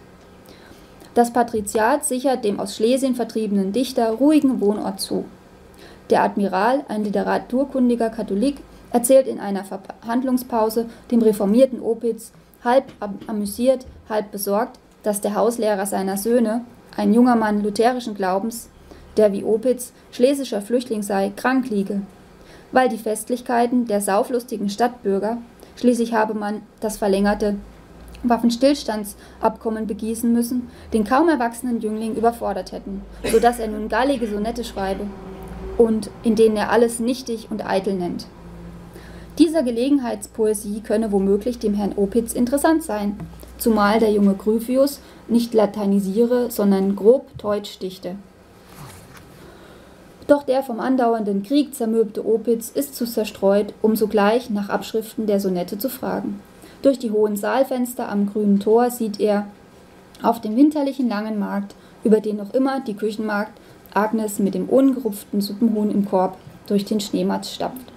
[SPEAKER 3] Das Patriziat sichert dem aus Schlesien vertriebenen Dichter ruhigen Wohnort zu. Der Admiral, ein literaturkundiger Katholik, erzählt in einer Verhandlungspause dem reformierten Opitz, halb amüsiert, halb besorgt, dass der Hauslehrer seiner Söhne, ein junger Mann lutherischen Glaubens, der wie Opitz schlesischer Flüchtling sei, krank liege. Weil die Festlichkeiten der sauflustigen Stadtbürger, schließlich habe man das verlängerte Waffenstillstandsabkommen begießen müssen, den kaum erwachsenen Jüngling überfordert hätten, so dass er nun gallige Sonette schreibe und in denen er alles nichtig und eitel nennt. Dieser Gelegenheitspoesie könne womöglich dem Herrn Opitz interessant sein, zumal der junge Gryphius nicht lateinisiere, sondern grob Deutsch dichte. Doch der vom andauernden Krieg zermürbte Opitz ist zu zerstreut, um sogleich nach Abschriften der Sonette zu fragen. Durch die hohen Saalfenster am grünen Tor sieht er auf dem winterlichen langen Markt, über den noch immer die Küchenmarkt Agnes mit dem ungerupften Suppenhuhn im Korb durch den Schneematz stapft.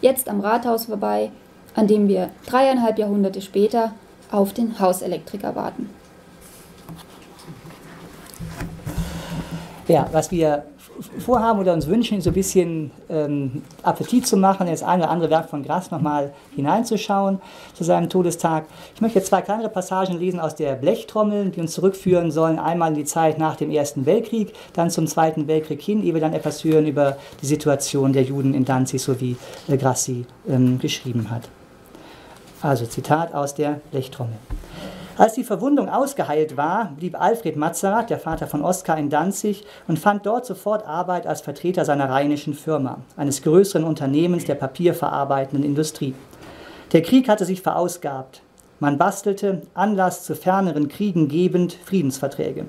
[SPEAKER 3] Jetzt am Rathaus vorbei, an dem wir dreieinhalb Jahrhunderte später auf den Hauselektriker warten.
[SPEAKER 1] Ja, was wir vorhaben oder uns wünschen, so ein bisschen ähm, Appetit zu machen, das eine oder andere Werk von Grass nochmal hineinzuschauen zu seinem Todestag. Ich möchte jetzt zwei kleinere Passagen lesen aus der Blechtrommel, die uns zurückführen sollen, einmal in die Zeit nach dem Ersten Weltkrieg, dann zum Zweiten Weltkrieg hin, ehe wir dann etwas hören über die Situation der Juden in Danzig, so wie äh, Grassi ähm, geschrieben hat. Also Zitat aus der Blechtrommel. Als die Verwundung ausgeheilt war, blieb Alfred Mazarat, der Vater von Oskar, in Danzig und fand dort sofort Arbeit als Vertreter seiner rheinischen Firma, eines größeren Unternehmens der papierverarbeitenden Industrie. Der Krieg hatte sich verausgabt. Man bastelte, Anlass zu ferneren Kriegen gebend, Friedensverträge.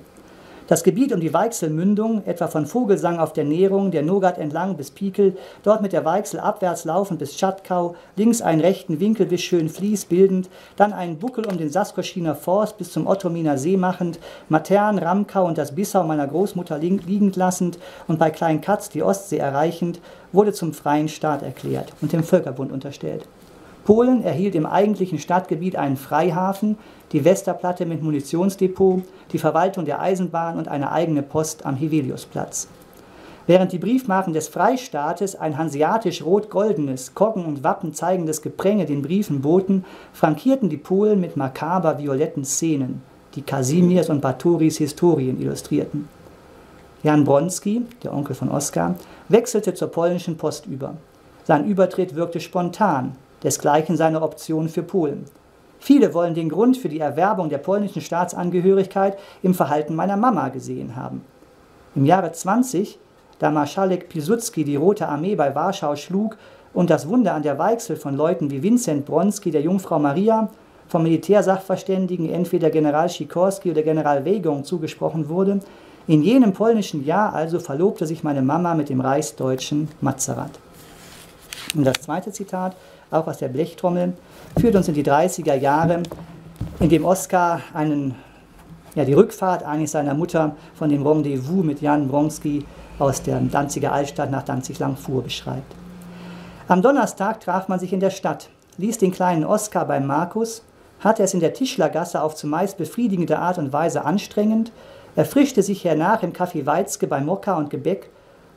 [SPEAKER 1] Das Gebiet um die Weichselmündung, etwa von Vogelsang auf der Näherung, der Nogat entlang bis Piekel, dort mit der Weichsel abwärts laufend bis Schatkau, links einen rechten Winkel bis Schönfließ bildend, dann einen Buckel um den Saskoschiner Forst bis zum Ottominer See machend, Matern, Ramkau und das Bissau meiner Großmutter liegend lassend und bei Katz die Ostsee erreichend, wurde zum freien Staat erklärt und dem Völkerbund unterstellt. Polen erhielt im eigentlichen Stadtgebiet einen Freihafen, die Westerplatte mit Munitionsdepot, die Verwaltung der Eisenbahn und eine eigene Post am Heveliusplatz. Während die Briefmarken des Freistaates ein hanseatisch rot-goldenes, Koggen und Wappen zeigendes Gepränge den Briefen boten, frankierten die Polen mit makaber violetten Szenen, die Kasimirs und Batoris Historien illustrierten. Jan Bronski, der Onkel von Oskar, wechselte zur polnischen Post über. Sein Übertritt wirkte spontan, desgleichen seine Option für Polen. Viele wollen den Grund für die Erwerbung der polnischen Staatsangehörigkeit im Verhalten meiner Mama gesehen haben. Im Jahre 20, da Marschalek Piłsudski die Rote Armee bei Warschau schlug und das Wunder an der Weichsel von Leuten wie Vincent Bronski, der Jungfrau Maria, vom Militärsachverständigen entweder General Sikorski oder General Weigong zugesprochen wurde, in jenem polnischen Jahr also verlobte sich meine Mama mit dem Reichsdeutschen Mazerat. Und das zweite Zitat, auch aus der Blechtrommel, führt uns in die 30er Jahre, in dem Oskar einen, ja, die Rückfahrt eigentlich seiner Mutter von dem Rendezvous mit Jan Bronski aus der Danziger Altstadt nach Danzig-Langfuhr beschreibt. Am Donnerstag traf man sich in der Stadt, ließ den kleinen Oskar beim Markus, hatte es in der Tischlergasse auf zumeist befriedigende Art und Weise anstrengend, erfrischte sich hernach im Café Weizke bei Mokka und Gebäck,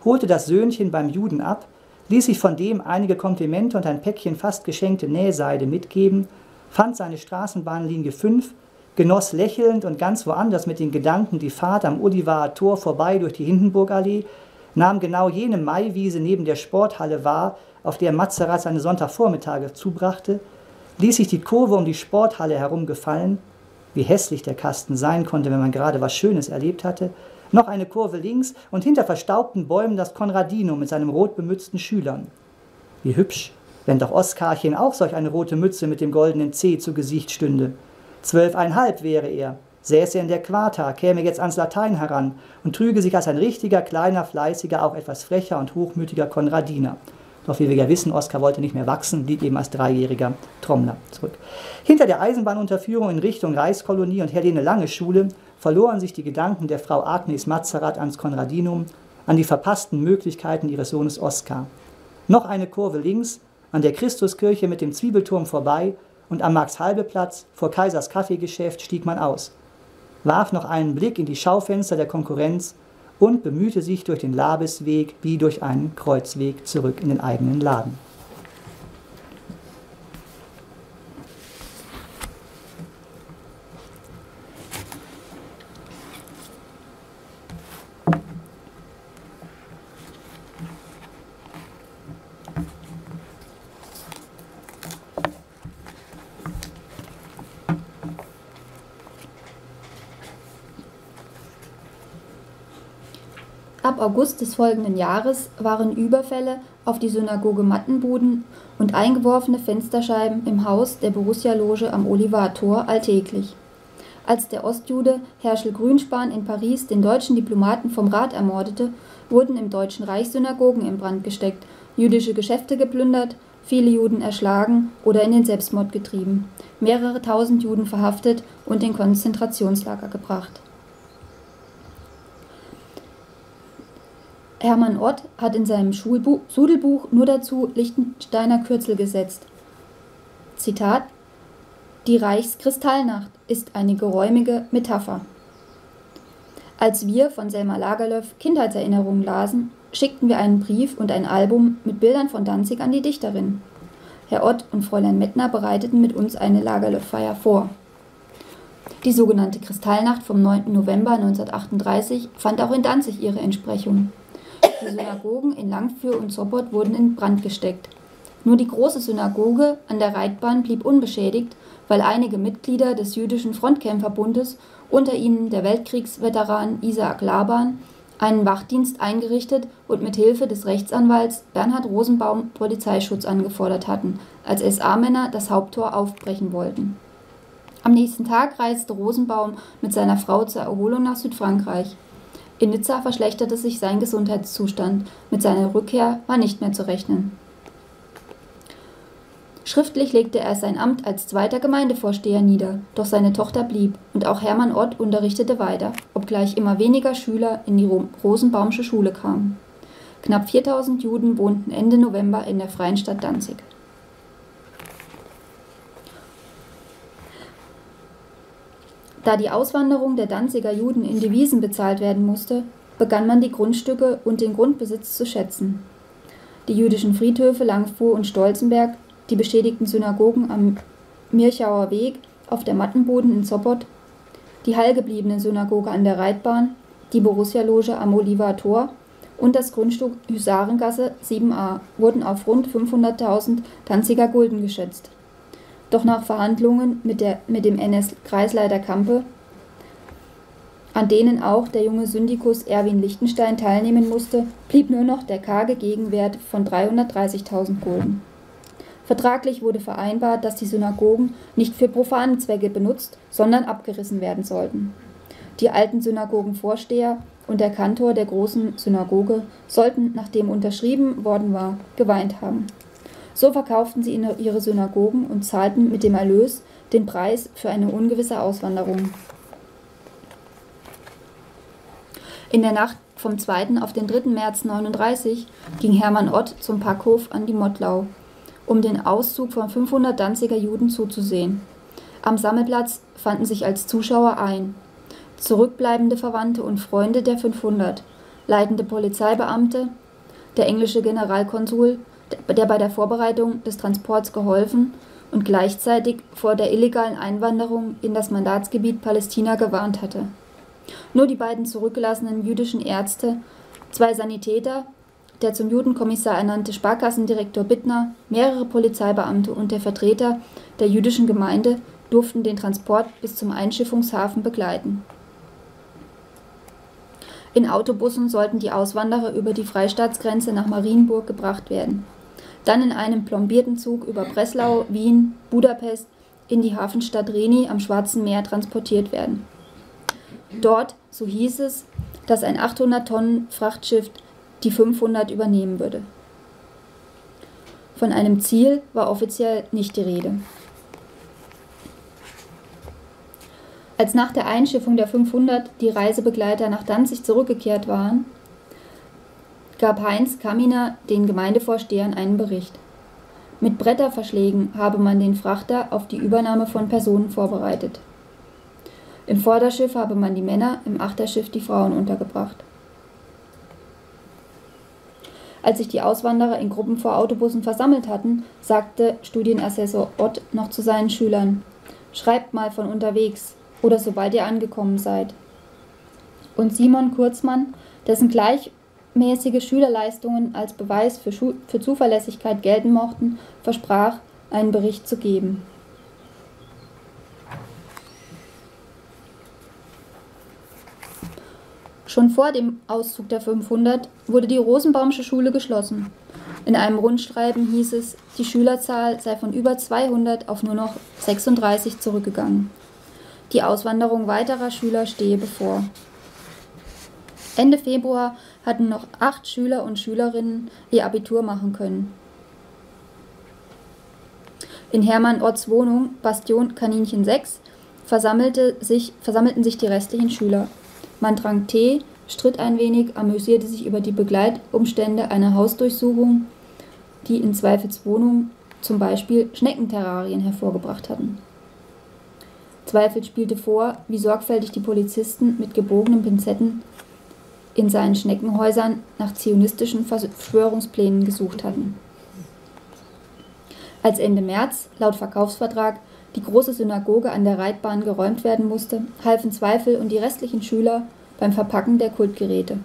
[SPEAKER 1] holte das Söhnchen beim Juden ab ließ sich von dem einige Komplimente und ein Päckchen fast geschenkte Nähseide mitgeben, fand seine Straßenbahnlinie 5, genoss lächelnd und ganz woanders mit den Gedanken die Fahrt am Udivaer Tor vorbei durch die Hindenburgallee, nahm genau jene Maiwiese neben der Sporthalle wahr, auf der Mazerat seine Sonntagvormittage zubrachte, ließ sich die Kurve um die Sporthalle herum gefallen, wie hässlich der Kasten sein konnte, wenn man gerade was Schönes erlebt hatte, noch eine Kurve links und hinter verstaubten Bäumen das Konradino mit seinem rot bemützten Schülern. Wie hübsch, wenn doch Oskarchen auch solch eine rote Mütze mit dem goldenen C zu Gesicht stünde. Zwölfeinhalb wäre er, säße in der Quarta, käme jetzt ans Latein heran und trüge sich als ein richtiger, kleiner, fleißiger, auch etwas frecher und hochmütiger Konradiner. Doch wie wir ja wissen, Oskar wollte nicht mehr wachsen, blieb eben als dreijähriger Trommler zurück. Hinter der Eisenbahnunterführung in Richtung Reichskolonie und Helene Lange Schule verloren sich die Gedanken der Frau Agnes Mazerat ans Konradinum, an die verpassten Möglichkeiten ihres Sohnes Oskar. Noch eine Kurve links, an der Christuskirche mit dem Zwiebelturm vorbei und am Marx-Halbe-Platz vor Kaisers Kaffeegeschäft stieg man aus, warf noch einen Blick in die Schaufenster der Konkurrenz und bemühte sich durch den Labesweg wie durch einen Kreuzweg zurück in den eigenen Laden.
[SPEAKER 3] Ab August des folgenden Jahres waren Überfälle auf die Synagoge Mattenbuden und eingeworfene Fensterscheiben im Haus der Borussia-Loge am Olivar Tor alltäglich. Als der Ostjude Herschel Grünspan in Paris den deutschen Diplomaten vom Rat ermordete, wurden im Deutschen Reich Synagogen in Brand gesteckt, jüdische Geschäfte geplündert, viele Juden erschlagen oder in den Selbstmord getrieben, mehrere tausend Juden verhaftet und in Konzentrationslager gebracht Hermann Ott hat in seinem Schulbuch, Sudelbuch nur dazu Lichtensteiner Kürzel gesetzt. Zitat: Die Reichskristallnacht ist eine geräumige Metapher. Als wir von Selma Lagerlöf Kindheitserinnerungen lasen, schickten wir einen Brief und ein Album mit Bildern von Danzig an die Dichterin. Herr Ott und Fräulein Mettner bereiteten mit uns eine Lagerlöf-Feier vor. Die sogenannte Kristallnacht vom 9. November 1938 fand auch in Danzig ihre Entsprechung. Die Synagogen in Langführ und Sopot wurden in Brand gesteckt. Nur die große Synagoge an der Reitbahn blieb unbeschädigt, weil einige Mitglieder des jüdischen Frontkämpferbundes, unter ihnen der Weltkriegsveteran Isaac Laban, einen Wachdienst eingerichtet und mit Hilfe des Rechtsanwalts Bernhard Rosenbaum Polizeischutz angefordert hatten, als SA-Männer das Haupttor aufbrechen wollten. Am nächsten Tag reiste Rosenbaum mit seiner Frau zur Erholung nach Südfrankreich. In Nizza verschlechterte sich sein Gesundheitszustand. Mit seiner Rückkehr war nicht mehr zu rechnen. Schriftlich legte er sein Amt als zweiter Gemeindevorsteher nieder, doch seine Tochter blieb und auch Hermann Ott unterrichtete weiter, obgleich immer weniger Schüler in die Rosenbaumsche Schule kamen. Knapp 4000 Juden wohnten Ende November in der freien Stadt Danzig. Da die Auswanderung der Danziger Juden in Devisen bezahlt werden musste, begann man die Grundstücke und den Grundbesitz zu schätzen. Die jüdischen Friedhöfe Langfuhr und Stolzenberg die beschädigten Synagogen am Mirchauer Weg, auf der Mattenboden in Zoppot, die heilgebliebene Synagoge an der Reitbahn, die Borussia-Loge am Oliver Tor und das Grundstück Husarengasse 7a wurden auf rund 500.000 Danziger Gulden geschätzt. Doch nach Verhandlungen mit, der, mit dem NS-Kreisleiter Kampe, an denen auch der junge Syndikus Erwin Lichtenstein teilnehmen musste, blieb nur noch der karge Gegenwert von 330.000 Gulden. Vertraglich wurde vereinbart, dass die Synagogen nicht für profane Zwecke benutzt, sondern abgerissen werden sollten. Die alten Synagogenvorsteher und der Kantor der großen Synagoge sollten, nachdem unterschrieben worden war, geweint haben. So verkauften sie ihre Synagogen und zahlten mit dem Erlös den Preis für eine ungewisse Auswanderung. In der Nacht vom 2. auf den 3. März 1939 ging Hermann Ott zum Packhof an die Mottlau um den Auszug von 500 Danziger Juden zuzusehen. Am Sammelplatz fanden sich als Zuschauer ein zurückbleibende Verwandte und Freunde der 500, leitende Polizeibeamte, der englische Generalkonsul, der bei der Vorbereitung des Transports geholfen und gleichzeitig vor der illegalen Einwanderung in das Mandatsgebiet Palästina gewarnt hatte. Nur die beiden zurückgelassenen jüdischen Ärzte, zwei Sanitäter der zum Judenkommissar ernannte Sparkassendirektor Bittner, mehrere Polizeibeamte und der Vertreter der jüdischen Gemeinde durften den Transport bis zum Einschiffungshafen begleiten. In Autobussen sollten die Auswanderer über die Freistaatsgrenze nach Marienburg gebracht werden, dann in einem plombierten Zug über Breslau, Wien, Budapest in die Hafenstadt Reni am Schwarzen Meer transportiert werden. Dort, so hieß es, dass ein 800 Tonnen Frachtschiff die 500 übernehmen würde. Von einem Ziel war offiziell nicht die Rede. Als nach der Einschiffung der 500 die Reisebegleiter nach Danzig zurückgekehrt waren, gab Heinz Kaminer den Gemeindevorstehern einen Bericht. Mit Bretterverschlägen habe man den Frachter auf die Übernahme von Personen vorbereitet. Im Vorderschiff habe man die Männer, im Achterschiff die Frauen untergebracht. Als sich die Auswanderer in Gruppen vor Autobussen versammelt hatten, sagte Studienassessor Ott noch zu seinen Schülern: Schreibt mal von unterwegs oder sobald ihr angekommen seid. Und Simon Kurzmann, dessen gleichmäßige Schülerleistungen als Beweis für, Schu für Zuverlässigkeit gelten mochten, versprach, einen Bericht zu geben. Schon vor dem Auszug der 500 wurde die Rosenbaumsche Schule geschlossen. In einem Rundschreiben hieß es, die Schülerzahl sei von über 200 auf nur noch 36 zurückgegangen. Die Auswanderung weiterer Schüler stehe bevor. Ende Februar hatten noch acht Schüler und Schülerinnen ihr Abitur machen können. In Hermann Otts Wohnung, Bastion Kaninchen 6, versammelte sich, versammelten sich die restlichen Schüler. Man trank Tee, stritt ein wenig, amüsierte sich über die Begleitumstände einer Hausdurchsuchung, die in Zweifels Wohnung zum Beispiel Schneckenterrarien hervorgebracht hatten. Zweifel spielte vor, wie sorgfältig die Polizisten mit gebogenen Pinzetten in seinen Schneckenhäusern nach zionistischen Verschwörungsplänen gesucht hatten. Als Ende März, laut Verkaufsvertrag, die große Synagoge an der Reitbahn geräumt werden musste, halfen Zweifel und die restlichen Schüler beim Verpacken der Kultgeräte,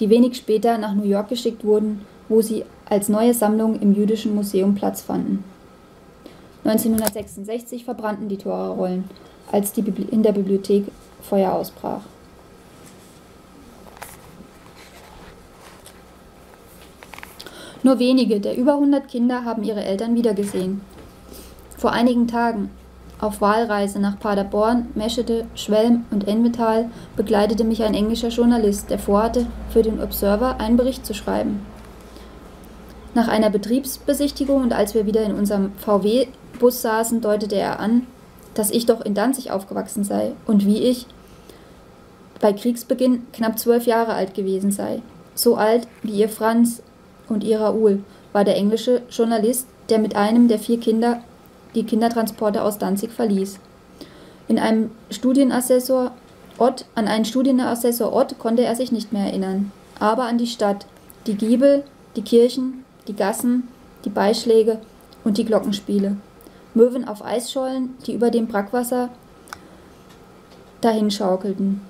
[SPEAKER 3] die wenig später nach New York geschickt wurden, wo sie als neue Sammlung im Jüdischen Museum Platz fanden. 1966 verbrannten die Tora-Rollen, als die in der Bibliothek Feuer ausbrach. Nur wenige der über 100 Kinder haben ihre Eltern wiedergesehen. Vor einigen Tagen, auf Wahlreise nach Paderborn, Meschede, Schwelm und Enmetal begleitete mich ein englischer Journalist, der vorhatte, für den Observer einen Bericht zu schreiben. Nach einer Betriebsbesichtigung und als wir wieder in unserem VW-Bus saßen, deutete er an, dass ich doch in Danzig aufgewachsen sei und wie ich bei Kriegsbeginn knapp zwölf Jahre alt gewesen sei. So alt wie ihr Franz und ihr Raoul war der englische Journalist, der mit einem der vier Kinder die Kindertransporte aus Danzig verließ. In einem Studienassessor Ott, an einen Studienassessor Ott konnte er sich nicht mehr erinnern, aber an die Stadt, die Giebel, die Kirchen, die Gassen, die Beischläge und die Glockenspiele. Möwen auf Eisschollen, die über dem Brackwasser dahinschaukelten.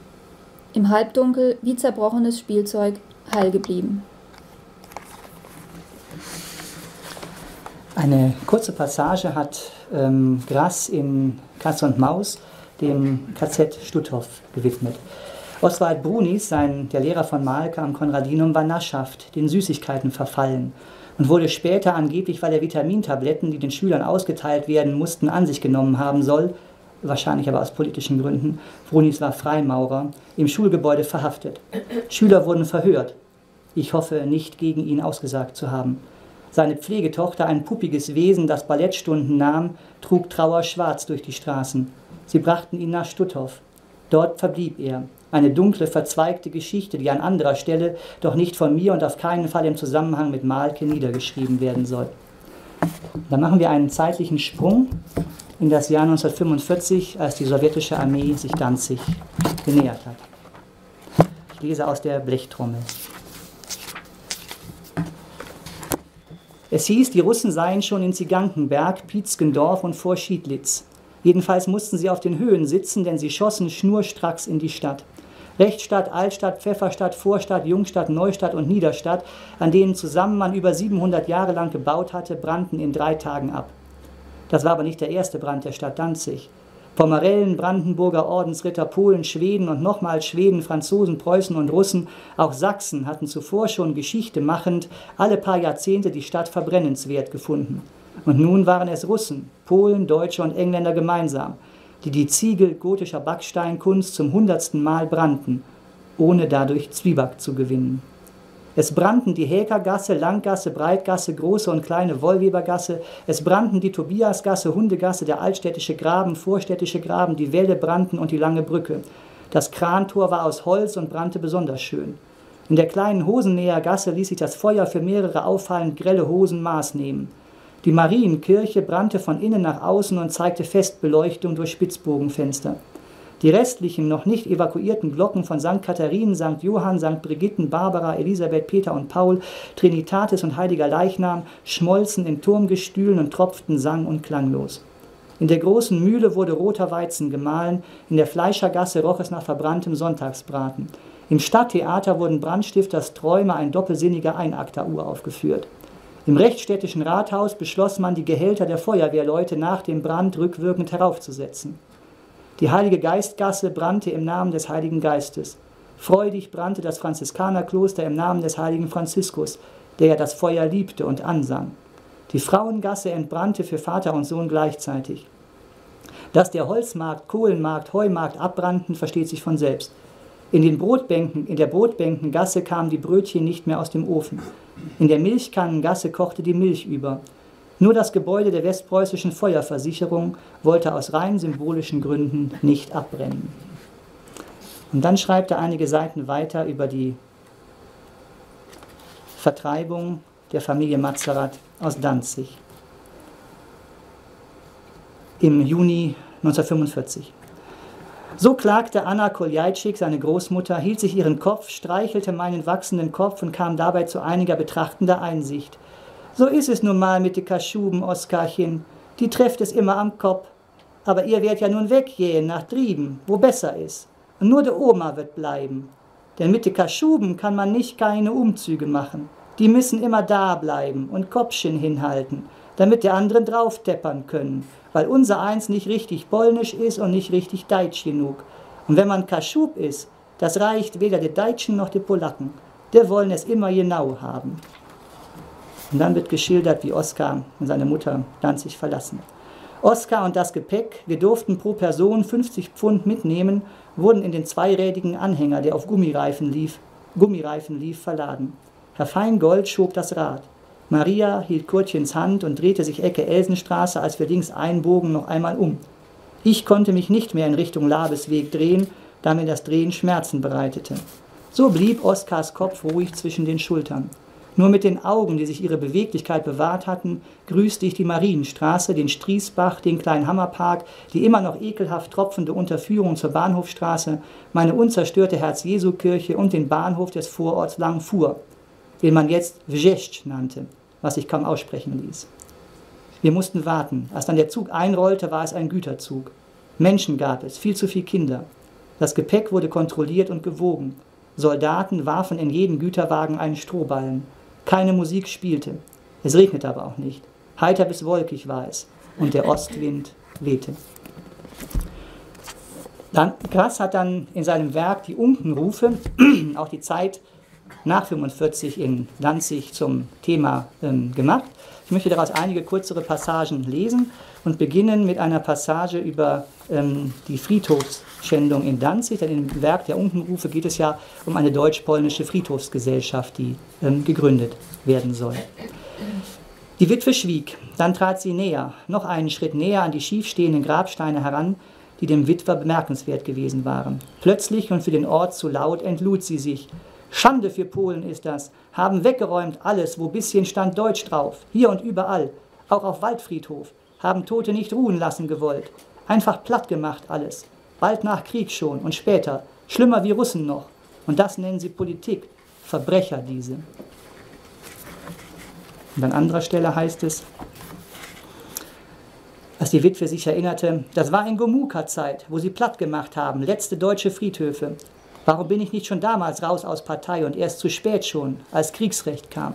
[SPEAKER 3] Im Halbdunkel wie zerbrochenes Spielzeug heil geblieben.
[SPEAKER 1] Eine kurze Passage hat ähm, Grass in Katz und Maus dem KZ Stutthof gewidmet. Oswald Brunis, sein, der Lehrer von Malke am Konradinum, war naschhaft, den Süßigkeiten verfallen und wurde später angeblich, weil er Vitamintabletten, die den Schülern ausgeteilt werden mussten, an sich genommen haben soll, wahrscheinlich aber aus politischen Gründen, Brunis war Freimaurer, im Schulgebäude verhaftet. Schüler wurden verhört. Ich hoffe, nicht gegen ihn ausgesagt zu haben. Seine Pflegetochter, ein puppiges Wesen, das Ballettstunden nahm, trug trauerschwarz durch die Straßen. Sie brachten ihn nach Stutthof. Dort verblieb er. Eine dunkle, verzweigte Geschichte, die an anderer Stelle doch nicht von mir und auf keinen Fall im Zusammenhang mit Malke niedergeschrieben werden soll. Dann machen wir einen zeitlichen Sprung in das Jahr 1945, als die sowjetische Armee sich Danzig genähert hat. Ich lese aus der Blechtrommel. Es hieß, die Russen seien schon in Zigankenberg, Pietzgendorf und vor Schiedlitz. Jedenfalls mussten sie auf den Höhen sitzen, denn sie schossen schnurstracks in die Stadt. Rechtstadt, Altstadt, Pfefferstadt, Vorstadt, Jungstadt, Neustadt und Niederstadt, an denen zusammen man über 700 Jahre lang gebaut hatte, brannten in drei Tagen ab. Das war aber nicht der erste Brand der Stadt Danzig. Pomerellen, Brandenburger Ordensritter, Polen, Schweden und nochmals Schweden, Franzosen, Preußen und Russen, auch Sachsen hatten zuvor schon Geschichte machend alle paar Jahrzehnte die Stadt verbrennenswert gefunden. Und nun waren es Russen, Polen, Deutsche und Engländer gemeinsam, die die Ziegel gotischer Backsteinkunst zum hundertsten Mal brannten, ohne dadurch Zwieback zu gewinnen. Es brannten die Häkergasse, Langgasse, Breitgasse, Große und Kleine Wollwebergasse. Es brannten die Tobiasgasse, Hundegasse, der Altstädtische Graben, Vorstädtische Graben, die Wälde brannten und die lange Brücke. Das Krantor war aus Holz und brannte besonders schön. In der kleinen Hosennähergasse ließ sich das Feuer für mehrere auffallend grelle Hosen Maß nehmen. Die Marienkirche brannte von innen nach außen und zeigte Festbeleuchtung durch Spitzbogenfenster. Die restlichen noch nicht evakuierten Glocken von St. Katharinen, St. Johann, St. Brigitten, Barbara, Elisabeth, Peter und Paul, Trinitatis und Heiliger Leichnam schmolzen in Turmgestühlen und tropften sang- und klanglos. In der großen Mühle wurde roter Weizen gemahlen, in der Fleischergasse roch es nach verbranntem Sonntagsbraten. Im Stadttheater wurden Brandstifters Träume ein doppelsinniger Einakter uraufgeführt. Im rechtsstädtischen Rathaus beschloss man, die Gehälter der Feuerwehrleute nach dem Brand rückwirkend heraufzusetzen. Die Heilige Geistgasse brannte im Namen des Heiligen Geistes. Freudig brannte das Franziskanerkloster im Namen des heiligen Franziskus, der ja das Feuer liebte und ansang. Die Frauengasse entbrannte für Vater und Sohn gleichzeitig. Dass der Holzmarkt, Kohlenmarkt, Heumarkt abbrannten, versteht sich von selbst. In den Brotbänken, in der Brotbänkengasse kamen die Brötchen nicht mehr aus dem Ofen. In der Milchkannengasse kochte die Milch über. Nur das Gebäude der Westpreußischen Feuerversicherung wollte aus rein symbolischen Gründen nicht abbrennen. Und dann schreibt er einige Seiten weiter über die Vertreibung der Familie Mazarat aus Danzig im Juni 1945. So klagte Anna Koljajczyk, seine Großmutter, hielt sich ihren Kopf, streichelte meinen wachsenden Kopf und kam dabei zu einiger betrachtender Einsicht. So ist es nun mal mit de Kaschuben, Oskarchen. Die trefft es immer am Kopf. Aber ihr werdet ja nun weggehen nach Drieben, wo besser ist. Und nur de Oma wird bleiben. Denn mit de Kaschuben kann man nicht keine Umzüge machen. Die müssen immer da bleiben und Kopfchen hinhalten, damit die anderen draufteppern können, weil unser eins nicht richtig polnisch ist und nicht richtig deutsch genug. Und wenn man Kaschub ist, das reicht weder de Deutschen noch de Polacken. Der wollen es immer genau haben. Und dann wird geschildert, wie Oskar und seine Mutter Danzig verlassen. Oskar und das Gepäck, wir durften pro Person 50 Pfund mitnehmen, wurden in den zweirädigen Anhänger, der auf Gummireifen lief, Gummireifen lief, verladen. Herr Feingold schob das Rad. Maria hielt Kurtchens Hand und drehte sich Ecke Elsenstraße, als wir links einbogen, noch einmal um. Ich konnte mich nicht mehr in Richtung Labesweg drehen, da mir das Drehen Schmerzen bereitete. So blieb Oskars Kopf ruhig zwischen den Schultern. Nur mit den Augen, die sich ihre Beweglichkeit bewahrt hatten, grüßte ich die Marienstraße, den Strießbach, den kleinen Hammerpark, die immer noch ekelhaft tropfende Unterführung zur Bahnhofstraße, meine unzerstörte Herz-Jesu-Kirche und den Bahnhof des Vororts Langfuhr, den man jetzt Wjesch nannte, was sich kaum aussprechen ließ. Wir mussten warten. Als dann der Zug einrollte, war es ein Güterzug. Menschen gab es, viel zu viele Kinder. Das Gepäck wurde kontrolliert und gewogen. Soldaten warfen in jeden Güterwagen einen Strohballen. Keine Musik spielte. Es regnete aber auch nicht. Heiter bis wolkig war es und der Ostwind wehte. Dann, Grass hat dann in seinem Werk die Unkenrufe, auch die Zeit nach 45 in Danzig zum Thema ähm, gemacht. Ich möchte daraus einige kürzere Passagen lesen und beginnen mit einer Passage über ähm, die Friedhofsschändung in Danzig. Denn im Werk der Unkenrufe geht es ja um eine deutsch-polnische Friedhofsgesellschaft, die ähm, gegründet werden soll. Die Witwe schwieg, dann trat sie näher, noch einen Schritt näher an die schiefstehenden Grabsteine heran, die dem Witwer bemerkenswert gewesen waren. Plötzlich und für den Ort zu laut entlud sie sich. Schande für Polen ist das, haben weggeräumt alles, wo bisschen stand Deutsch drauf, hier und überall, auch auf Waldfriedhof, haben Tote nicht ruhen lassen gewollt, einfach platt gemacht alles, bald nach Krieg schon und später, schlimmer wie Russen noch, und das nennen sie Politik, Verbrecher diese. Und an anderer Stelle heißt es, dass die Witwe sich erinnerte, das war in Gomuka-Zeit, wo sie platt gemacht haben, letzte deutsche Friedhöfe. Warum bin ich nicht schon damals raus aus Partei und erst zu spät schon, als Kriegsrecht kam?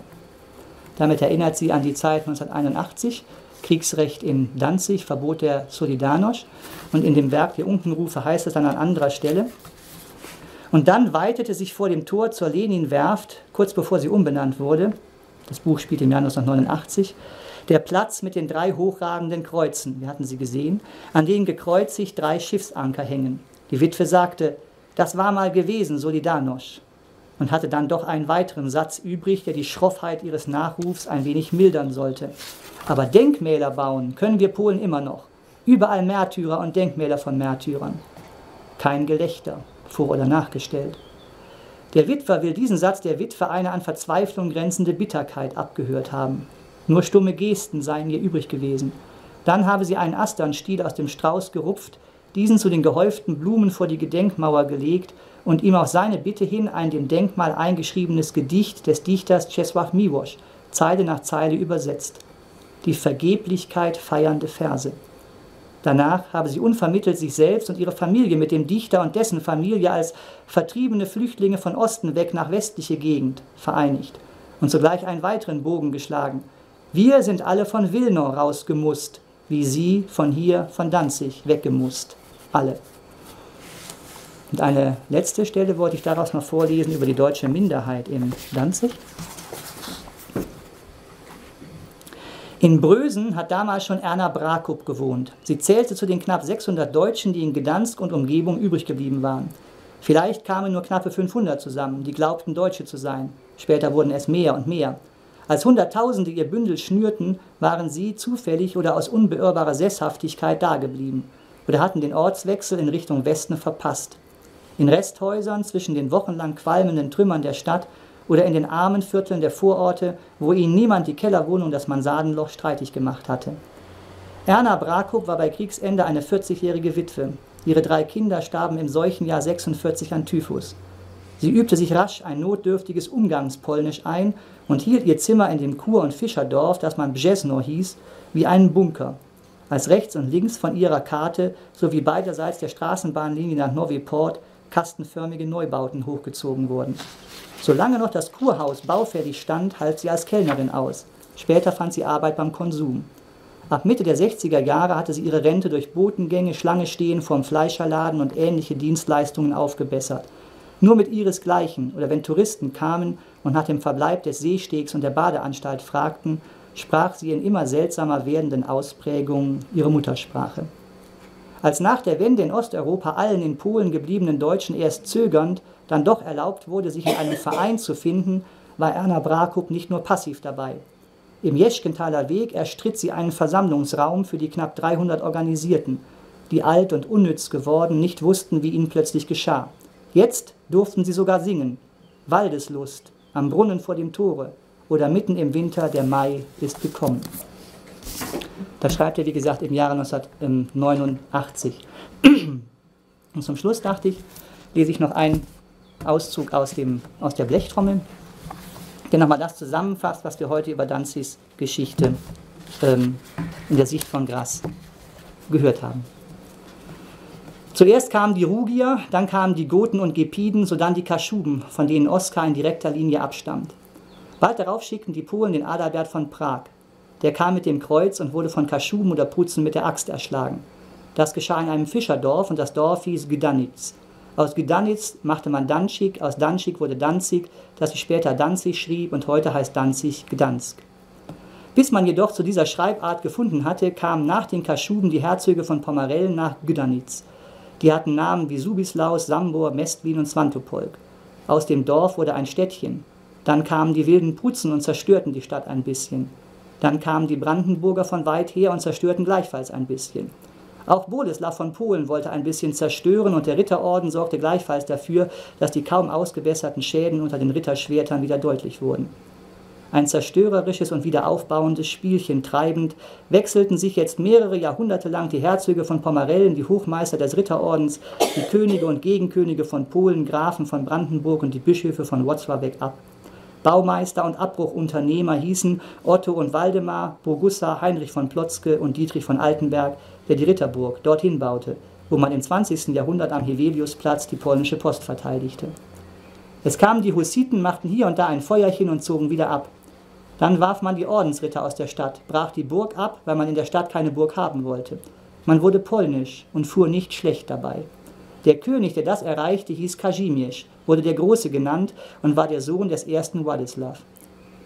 [SPEAKER 1] Damit erinnert sie an die Zeit 1981, Kriegsrecht in Danzig, Verbot der Solidarność. Und in dem Werk Die Unkenrufe heißt es dann an anderer Stelle. Und dann weitete sich vor dem Tor zur Lenin-Werft, kurz bevor sie umbenannt wurde, das Buch spielt im Jahr 1989, der Platz mit den drei hochragenden Kreuzen, wir hatten sie gesehen, an denen gekreuzigt drei Schiffsanker hängen. Die Witwe sagte, das war mal gewesen, Solidarność, und hatte dann doch einen weiteren Satz übrig, der die Schroffheit ihres Nachrufs ein wenig mildern sollte. Aber Denkmäler bauen können wir Polen immer noch. Überall Märtyrer und Denkmäler von Märtyrern. Kein Gelächter, vor oder nachgestellt. Der Witwer will diesen Satz der Witwe eine an Verzweiflung grenzende Bitterkeit abgehört haben. Nur stumme Gesten seien ihr übrig gewesen. Dann habe sie einen Asternstiel aus dem Strauß gerupft, diesen zu den gehäuften Blumen vor die Gedenkmauer gelegt und ihm auf seine Bitte hin ein dem Denkmal eingeschriebenes Gedicht des Dichters Czesław Miłosz, Zeile nach Zeile übersetzt. Die Vergeblichkeit feiernde Verse. Danach habe sie unvermittelt sich selbst und ihre Familie mit dem Dichter und dessen Familie als vertriebene Flüchtlinge von Osten weg nach westliche Gegend vereinigt und sogleich einen weiteren Bogen geschlagen. Wir sind alle von Wilno rausgemusst, wie sie von hier, von Danzig, weggemusst. Alle. Und eine letzte Stelle wollte ich daraus noch vorlesen über die deutsche Minderheit in Danzig. In Brösen hat damals schon Erna Brakup gewohnt. Sie zählte zu den knapp 600 Deutschen, die in Gdansk und Umgebung übrig geblieben waren. Vielleicht kamen nur knappe 500 zusammen, die glaubten, Deutsche zu sein. Später wurden es mehr und mehr. Als Hunderttausende ihr Bündel schnürten, waren sie zufällig oder aus unbeirrbarer Sesshaftigkeit dageblieben oder hatten den Ortswechsel in Richtung Westen verpasst. In Resthäusern zwischen den wochenlang qualmenden Trümmern der Stadt oder in den armen Vierteln der Vororte, wo ihnen niemand die Kellerwohnung das Mansardenloch streitig gemacht hatte. Erna Brakup war bei Kriegsende eine 40-jährige Witwe. Ihre drei Kinder starben im Seuchenjahr 46 an Typhus. Sie übte sich rasch ein notdürftiges Umgangspolnisch ein und hielt ihr Zimmer in dem Kur- und Fischerdorf, das man Bjesno hieß, wie einen Bunker, als rechts und links von ihrer Karte sowie beiderseits der Straßenbahnlinie nach Novi Port kastenförmige Neubauten hochgezogen wurden. Solange noch das Kurhaus baufällig stand, half sie als Kellnerin aus. Später fand sie Arbeit beim Konsum. Ab Mitte der 60er Jahre hatte sie ihre Rente durch Botengänge, Schlange stehen vorm Fleischerladen und ähnliche Dienstleistungen aufgebessert. Nur mit ihresgleichen oder wenn Touristen kamen und nach dem Verbleib des Seestegs und der Badeanstalt fragten, sprach sie in immer seltsamer werdenden Ausprägungen ihre Muttersprache. Als nach der Wende in Osteuropa allen in Polen gebliebenen Deutschen erst zögernd, dann doch erlaubt wurde, sich in einem Verein zu finden, war Erna Brakup nicht nur passiv dabei. Im Jeschkenthaler Weg erstritt sie einen Versammlungsraum für die knapp 300 Organisierten, die alt und unnütz geworden nicht wussten, wie ihnen plötzlich geschah. Jetzt durften sie sogar singen. Waldeslust, am Brunnen vor dem Tore oder mitten im Winter, der Mai ist gekommen. Das schreibt er, wie gesagt, im Jahre 1989. Und zum Schluss dachte ich, lese ich noch einen Auszug aus, dem, aus der Blechtrommel, der nochmal das zusammenfasst, was wir heute über Danzigs Geschichte ähm, in der Sicht von Grass gehört haben. Zuerst kamen die Rugier, dann kamen die Goten und Gepiden, sodann die Kaschuben, von denen Oskar in direkter Linie abstammt. Bald darauf schickten die Polen den Adalbert von Prag. Der kam mit dem Kreuz und wurde von Kaschuben oder Prutzen mit der Axt erschlagen. Das geschah in einem Fischerdorf und das Dorf hieß Gdanitz. Aus Gdanitz machte man Danzig, aus Danzig wurde Danzig, das sich später Danzig schrieb und heute heißt Danzig Gdansk. Bis man jedoch zu dieser Schreibart gefunden hatte, kamen nach den Kaschuben die Herzöge von Pomerellen nach Gdanitz. Die hatten Namen wie Subislaus, Sambor, Mestwin und Svantopolk. Aus dem Dorf wurde ein Städtchen. Dann kamen die wilden Prutzen und zerstörten die Stadt ein bisschen. Dann kamen die Brandenburger von weit her und zerstörten gleichfalls ein bisschen. Auch Boleslaw von Polen wollte ein bisschen zerstören und der Ritterorden sorgte gleichfalls dafür, dass die kaum ausgebesserten Schäden unter den Ritterschwertern wieder deutlich wurden. Ein zerstörerisches und wiederaufbauendes Spielchen treibend, wechselten sich jetzt mehrere Jahrhunderte lang die Herzöge von Pomerellen, die Hochmeister des Ritterordens, die Könige und Gegenkönige von Polen, Grafen von Brandenburg und die Bischöfe von Włocławek ab. Baumeister und Abbruchunternehmer hießen Otto und Waldemar, Bogussa, Heinrich von Plotzke und Dietrich von Altenberg, der die Ritterburg dorthin baute, wo man im 20. Jahrhundert am Heveliusplatz die polnische Post verteidigte. Es kamen die Hussiten, machten hier und da ein Feuerchen und zogen wieder ab. Dann warf man die Ordensritter aus der Stadt, brach die Burg ab, weil man in der Stadt keine Burg haben wollte. Man wurde polnisch und fuhr nicht schlecht dabei. Der König, der das erreichte, hieß Kazimierz, wurde der Große genannt und war der Sohn des ersten Władysław.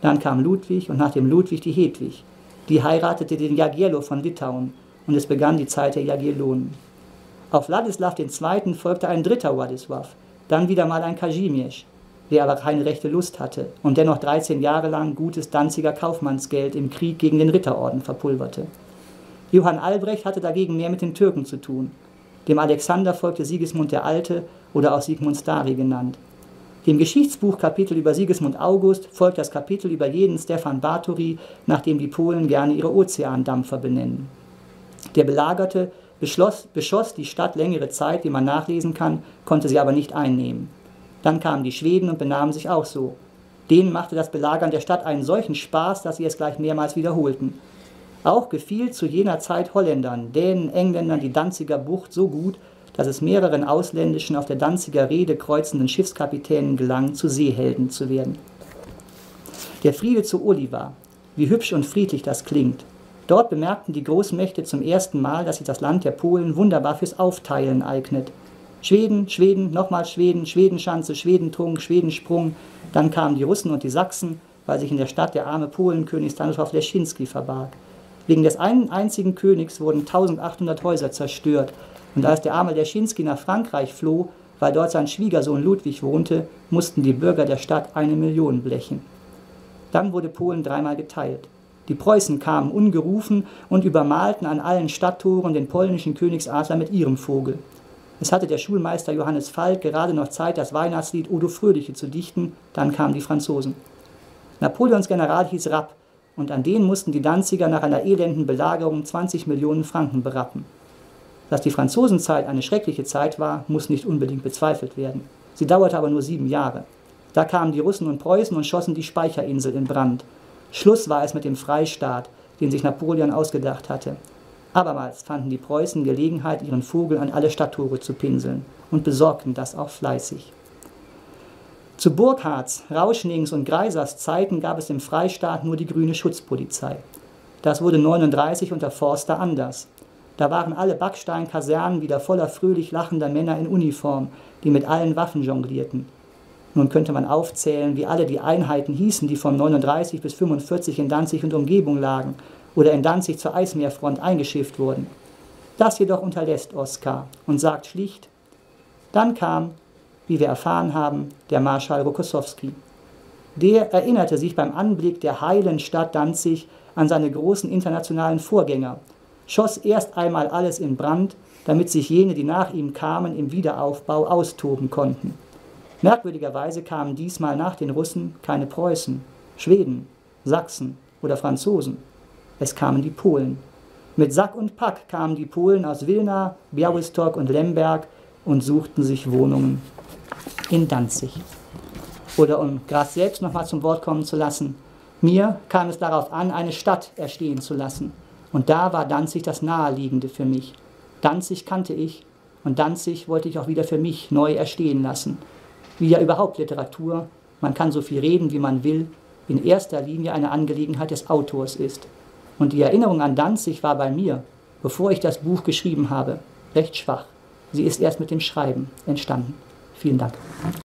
[SPEAKER 1] Dann kam Ludwig und nach dem Ludwig die Hedwig. Die heiratete den Jagiello von Litauen und es begann die Zeit der Jagiellonen. Auf Wladislaw II. folgte ein dritter Władysław, dann wieder mal ein Kazimierz, der aber keine rechte Lust hatte und dennoch 13 Jahre lang gutes Danziger Kaufmannsgeld im Krieg gegen den Ritterorden verpulverte. Johann Albrecht hatte dagegen mehr mit den Türken zu tun dem Alexander folgte Sigismund der Alte oder auch Sigmund Stari genannt. Dem Geschichtsbuchkapitel über Sigismund August folgt das Kapitel über jeden Stefan Báthory, nach dem die Polen gerne ihre Ozeandampfer benennen. Der Belagerte beschloss, beschoss die Stadt längere Zeit, wie man nachlesen kann, konnte sie aber nicht einnehmen. Dann kamen die Schweden und benahmen sich auch so. Denen machte das Belagern der Stadt einen solchen Spaß, dass sie es gleich mehrmals wiederholten. Auch gefiel zu jener Zeit Holländern, Dänen, Engländern die Danziger Bucht so gut, dass es mehreren ausländischen auf der Danziger Rede kreuzenden Schiffskapitänen gelang, zu Seehelden zu werden. Der Friede zu Oliva, wie hübsch und friedlich das klingt. Dort bemerkten die Großmächte zum ersten Mal, dass sich das Land der Polen wunderbar fürs Aufteilen eignet. Schweden, Schweden, nochmal Schweden, Schwedenschanze, Schwedentrunk, Schwedensprung. Dann kamen die Russen und die Sachsen, weil sich in der Stadt der arme Polenkönig Stanisław Leszczynski verbarg. Wegen des einen einzigen Königs wurden 1800 Häuser zerstört. Und als der arme Leschinski nach Frankreich floh, weil dort sein Schwiegersohn Ludwig wohnte, mussten die Bürger der Stadt eine Million blechen. Dann wurde Polen dreimal geteilt. Die Preußen kamen ungerufen und übermalten an allen Stadttoren den polnischen Königsadler mit ihrem Vogel. Es hatte der Schulmeister Johannes Falk gerade noch Zeit, das Weihnachtslied Odo Fröhliche zu dichten, dann kamen die Franzosen. Napoleons General hieß Rapp und an den mussten die Danziger nach einer elenden Belagerung 20 Millionen Franken berappen. Dass die Franzosenzeit eine schreckliche Zeit war, muss nicht unbedingt bezweifelt werden. Sie dauerte aber nur sieben Jahre. Da kamen die Russen und Preußen und schossen die Speicherinsel in Brand. Schluss war es mit dem Freistaat, den sich Napoleon ausgedacht hatte. Abermals fanden die Preußen Gelegenheit, ihren Vogel an alle Stadttore zu pinseln und besorgten das auch fleißig. Zu Burkhards, Rauschnings und Greisers Zeiten gab es im Freistaat nur die grüne Schutzpolizei. Das wurde 39 unter Forster anders. Da waren alle Backsteinkasernen wieder voller fröhlich lachender Männer in Uniform, die mit allen Waffen jonglierten. Nun könnte man aufzählen, wie alle die Einheiten hießen, die von 39 bis 45 in Danzig und Umgebung lagen oder in Danzig zur Eismeerfront eingeschifft wurden. Das jedoch unterlässt Oskar und sagt schlicht, dann kam, wie wir erfahren haben, der Marschall Rokossowski. Der erinnerte sich beim Anblick der heilen Stadt Danzig an seine großen internationalen Vorgänger, schoss erst einmal alles in Brand, damit sich jene, die nach ihm kamen, im Wiederaufbau austoben konnten. Merkwürdigerweise kamen diesmal nach den Russen keine Preußen, Schweden, Sachsen oder Franzosen. Es kamen die Polen. Mit Sack und Pack kamen die Polen aus Wilna, Białystok und Lemberg und suchten sich Wohnungen in Danzig. Oder um Grass selbst nochmal zum Wort kommen zu lassen, mir kam es darauf an, eine Stadt erstehen zu lassen. Und da war Danzig das Naheliegende für mich. Danzig kannte ich und Danzig wollte ich auch wieder für mich neu erstehen lassen wie ja überhaupt Literatur, man kann so viel reden, wie man will, in erster Linie eine Angelegenheit des Autors ist. Und die Erinnerung an Danzig war bei mir, bevor ich das Buch geschrieben habe, recht schwach. Sie ist erst mit dem Schreiben entstanden. Vielen Dank.